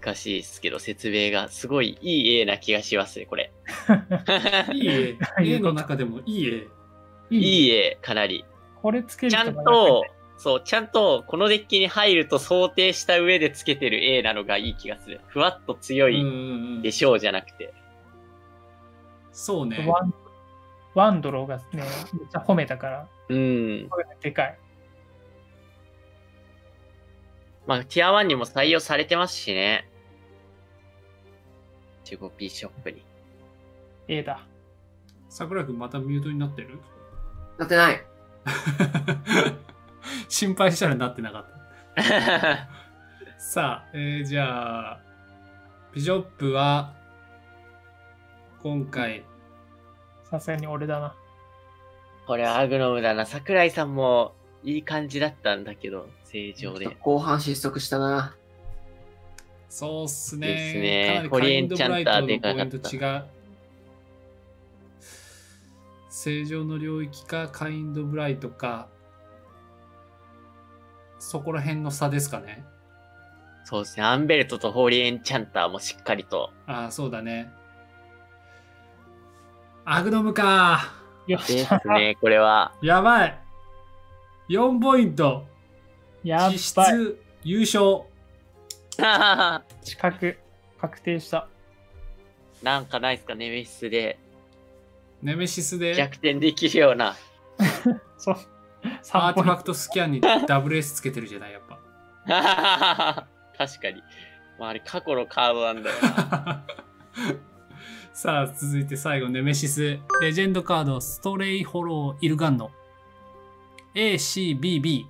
難しいですけど、説明がすごいいい A な気がしますね、これ。いいこと の中でもいい A いい。いい A、かなり。これつけるちゃんと、そう、ちゃんとこのデッキに入ると想定した上でつけてる A なのがいい気がする。ふわっと強いうんでしょうじゃなくて。そうねワンワンドローがね、めっちゃ褒めたから、うん。でかい。まあ、ティア1にも採用されてますしね。15P ショップに。A だ。桜井君またミュートになってる？なってない。心配したらなってなかったさあ、えーじゃあビジョップは今回さすがに俺だな。これはアグノムだな。桜井さんもいい感じだったんだけど、正常で。後半失速したな。そうっすねですねかなりホリエンチャンターでかかったカインドブライトのポイント違う正常の領域かカインドブライトかそこら辺の差ですかねそうですね。アンベルトとホーリーエンチャンターもしっかりと。ああそうだねアグノムかよしゃ。すね、これは。やばい4ポイントやばい。質優勝資格、確定した。なんかないですか、ネメシスでネメシスで？逆転できるような。そう。3アーティファクトスキャンにダブル S つけてるじゃないやっぱ 確かに。まあ、あれ過去のカードなんだよな。さあ続いて最後ネメシスレジェンドカードストレイホローイルガンノ ACBB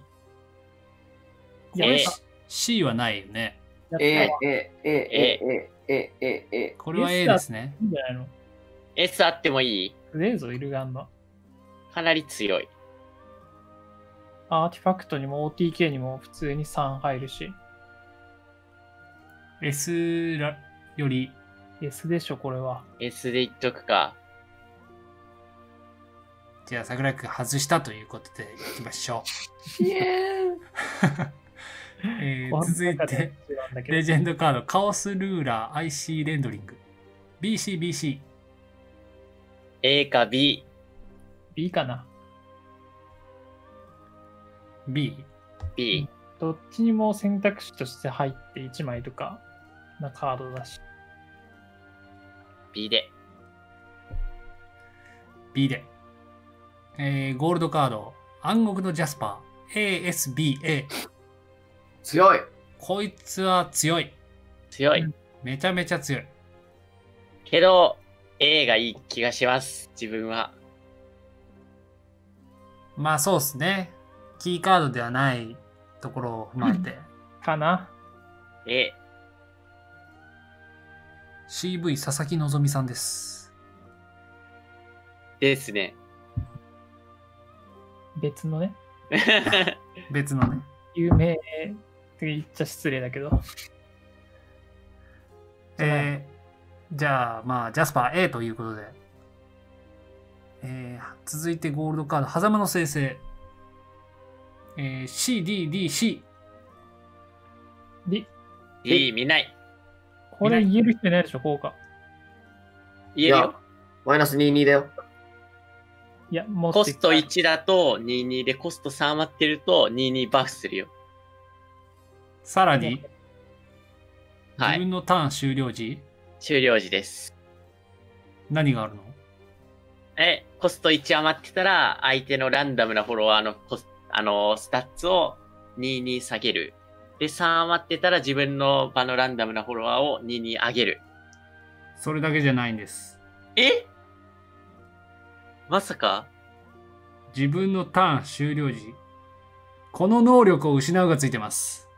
ト。やえった C はないよねやったえわ。え、え、え、え、え、え、え、これは A ですねいいんじゃないの？S あってもいいすげえぞ、イルガンの。かなり強い。アーティファクトにも OTK にも普通に3入るし。S らより S でしょ、これは。S で言っとくか。じゃあ桜井君外したということでいきましょイエーイう、えー続いてレジェンドカードカオスルーラー IC レンドリング BCBC A か B。B かな。B B。どっちにも選択肢として入って1枚とかなカードだし。B で。B で、えーゴールドカード暗黒のジャスパー ASBA 強い。こいつは強い強い。うんめちゃめちゃ強いけど、A がいい気がします。自分は。まあそうっすねキーカードではないところを踏まえてかな。A。CV 佐々木希さんです。ですね。別のね、別のね。有名って言っちゃ失礼だけど。えーじゃあまあジャスパー A ということで、えー続いてゴールドカード狭間の生。成、えー CDDC で、D 見ない。これ言える人いないでしょ、効果。いや言えるよ。、マイナス22だよ。いや、もっとコスト1だと22で、コスト3余ってると22バフするよ。さらに、はい。自分のターン終了時、終了時です。何があるの？え、コスト1余ってたら、相手のランダムなフォロワーのコス、あの、スタッツを2に下げる。で、3余ってたら自分の場のランダムなフォロワーを2に上げる。それだけじゃないんです。え？まさか？自分のターン終了時、この能力を失うがついてます。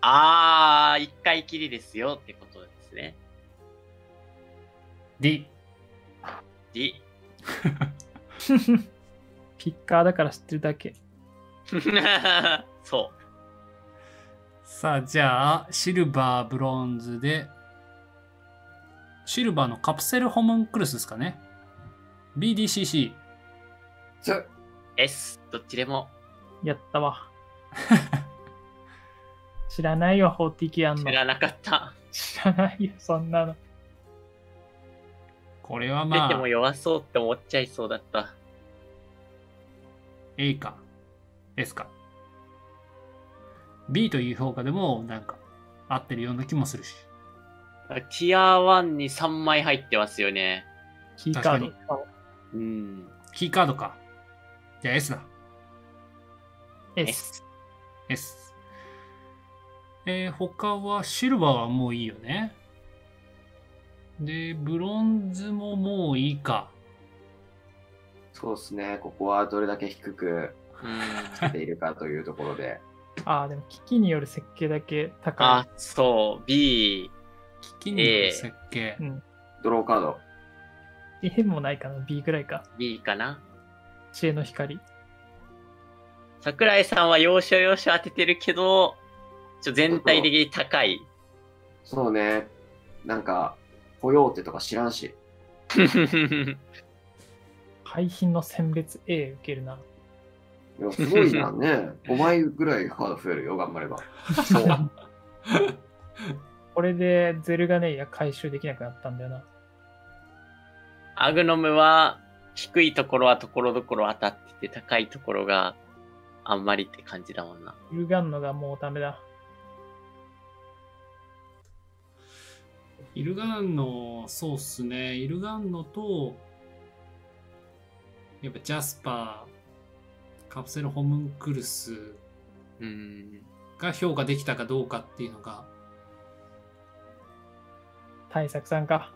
あー、一回きりですよってことですね。D。D。ピッカーだから知ってるだけ。そう。さあ、じゃあ、シルバー、ブロンズで、シルバーのカプセルホモンクルスですかね。BDCC。つ S、どっちでもやったわ。知らないよ、ホーティキアンの。知らなかった。知らないよ、そんなの。これはまあ出ても、弱そうって思っちゃいそうだった。A か S か。B という評価でも、なんか、合ってるような気もするし。ティア1に3枚入ってますよね。キーカード確。うん。キーカードか。じゃあ S だ。S。S。えー、他はシルバーはもういいよね。で、ブロンズももういいか。そうですね。ここはどれだけ低くうん。しているかというところで。ああ、でも機器による設計だけ高あ、そう。B。機器による設計。ドローカード。い。A もないかな、B ぐらいか。B かな。知恵の光。桜井さんは要所要所当ててるけど、ちょ全体的に高い。そうね。なんか、コヨーテとか知らんし。廃品の選別 A 受けるな。いや、すごいなね。5枚ぐらいカード増えるよ、頑張れば。そう。これでゼルガネイア回収できなくなったんだよな。アグノムは低いところはところどころ当たってて高いところがあんまりって感じだもんな。ウルガンノがもうダメだ。イルガンノ、そうっすね。イルガンノと、やっぱジャスパー、カプセルホムンクルスうん。が評価できたかどうかっていうのが、大作さんか。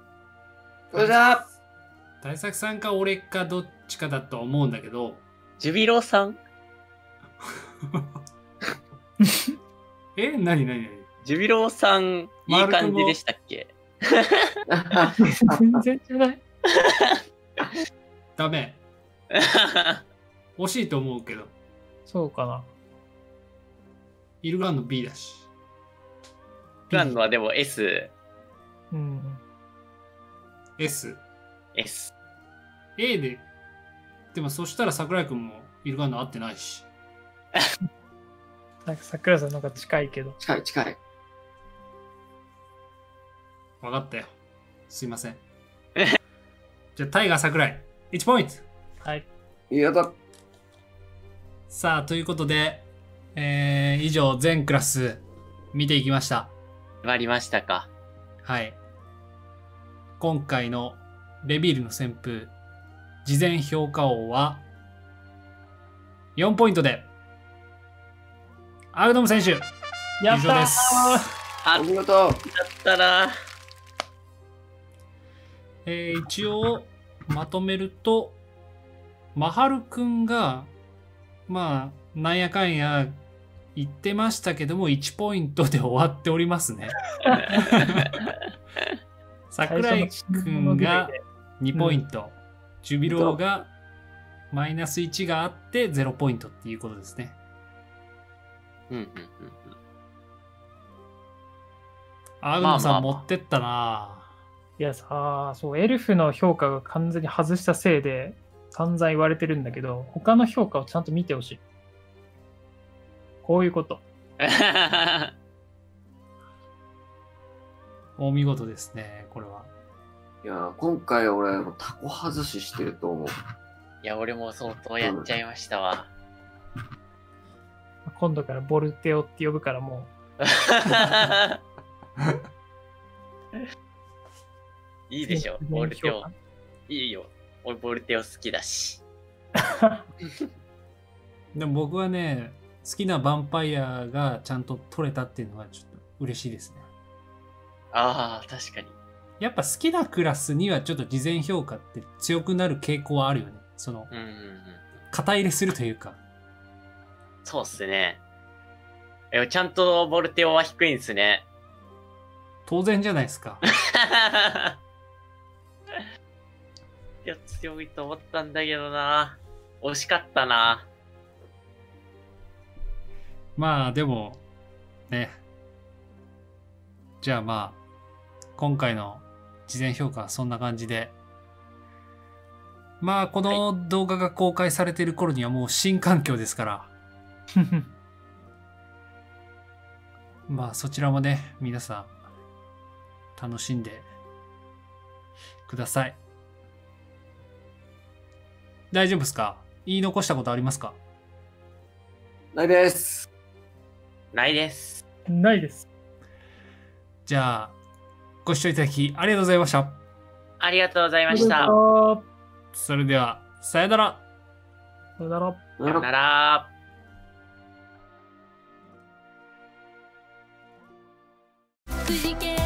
それだ大作さんか俺かどっちかだとは思うんだけど、ジュビロさん？え何何何？ジュビロさんいい感じでしたっけ？全然じゃない。ダメ。惜しいと思うけど、そうかな。イルガンノ B だし。ランドはでも S、うん。S。S。A で、でもそしたら桜井くんもイルガンノ合ってないし。なんか桜さんの方が近いけど。近い近い。わかったよ。すいません。じゃあタイガー桜井、1ポイントはい。やだ。さあ、ということで、えー、以上全クラス見ていきました。決まりましたか？はい。今回のレビールの旋風、事前評価王は、4ポイントで、アグノム選手、やったーです。あ、見事。ったな。えー一応まとめると、マハルくんが、まあ、なんやかんや言ってましたけども、1ポイントで終わっておりますね。桜井くんが2ポイント、ジュビローがマイナス1があって0ポイントっていうことですね。うんうんうんアグノさんまあまあ持ってったないやさ、そう、エルフの評価が完全に外したせいで散々言われてるんだけど、他の評価をちゃんと見てほしい。こういうこと。うん。お見事ですね、これは。いや、今回俺、タコ外ししてると思う。いや、俺も相当やっちゃいましたわ。今度からボルテオって呼ぶからも いいでしょ、ボルテオ。いいよ。俺、ボルテオ好きだし。でも僕はね、好きなヴァンパイアがちゃんと取れたっていうのはちょっと嬉しいですね。ああ、確かに。やっぱ好きなクラスにはちょっと事前評価って強くなる傾向はあるよね。その、うんうんうん。肩入れするというか。そうっすね。え、ちゃんとボルテオは低いんすね。当然じゃないですか。いや、強いと思ったんだけどな。惜しかったな。まあでも、ね。じゃあまあ、今回の事前評価はそんな感じで。まあこの動画が公開されている頃にはもう新環境ですから。まあそちらもね、皆さん楽しんでください。大丈夫ですか？言い残したことありますか？ないです。ないです。ないです。じゃあ、ご視聴いただきありがとうございました。ありがとうございました。さそれでは、さよなら。よなら。さよなら。くじけ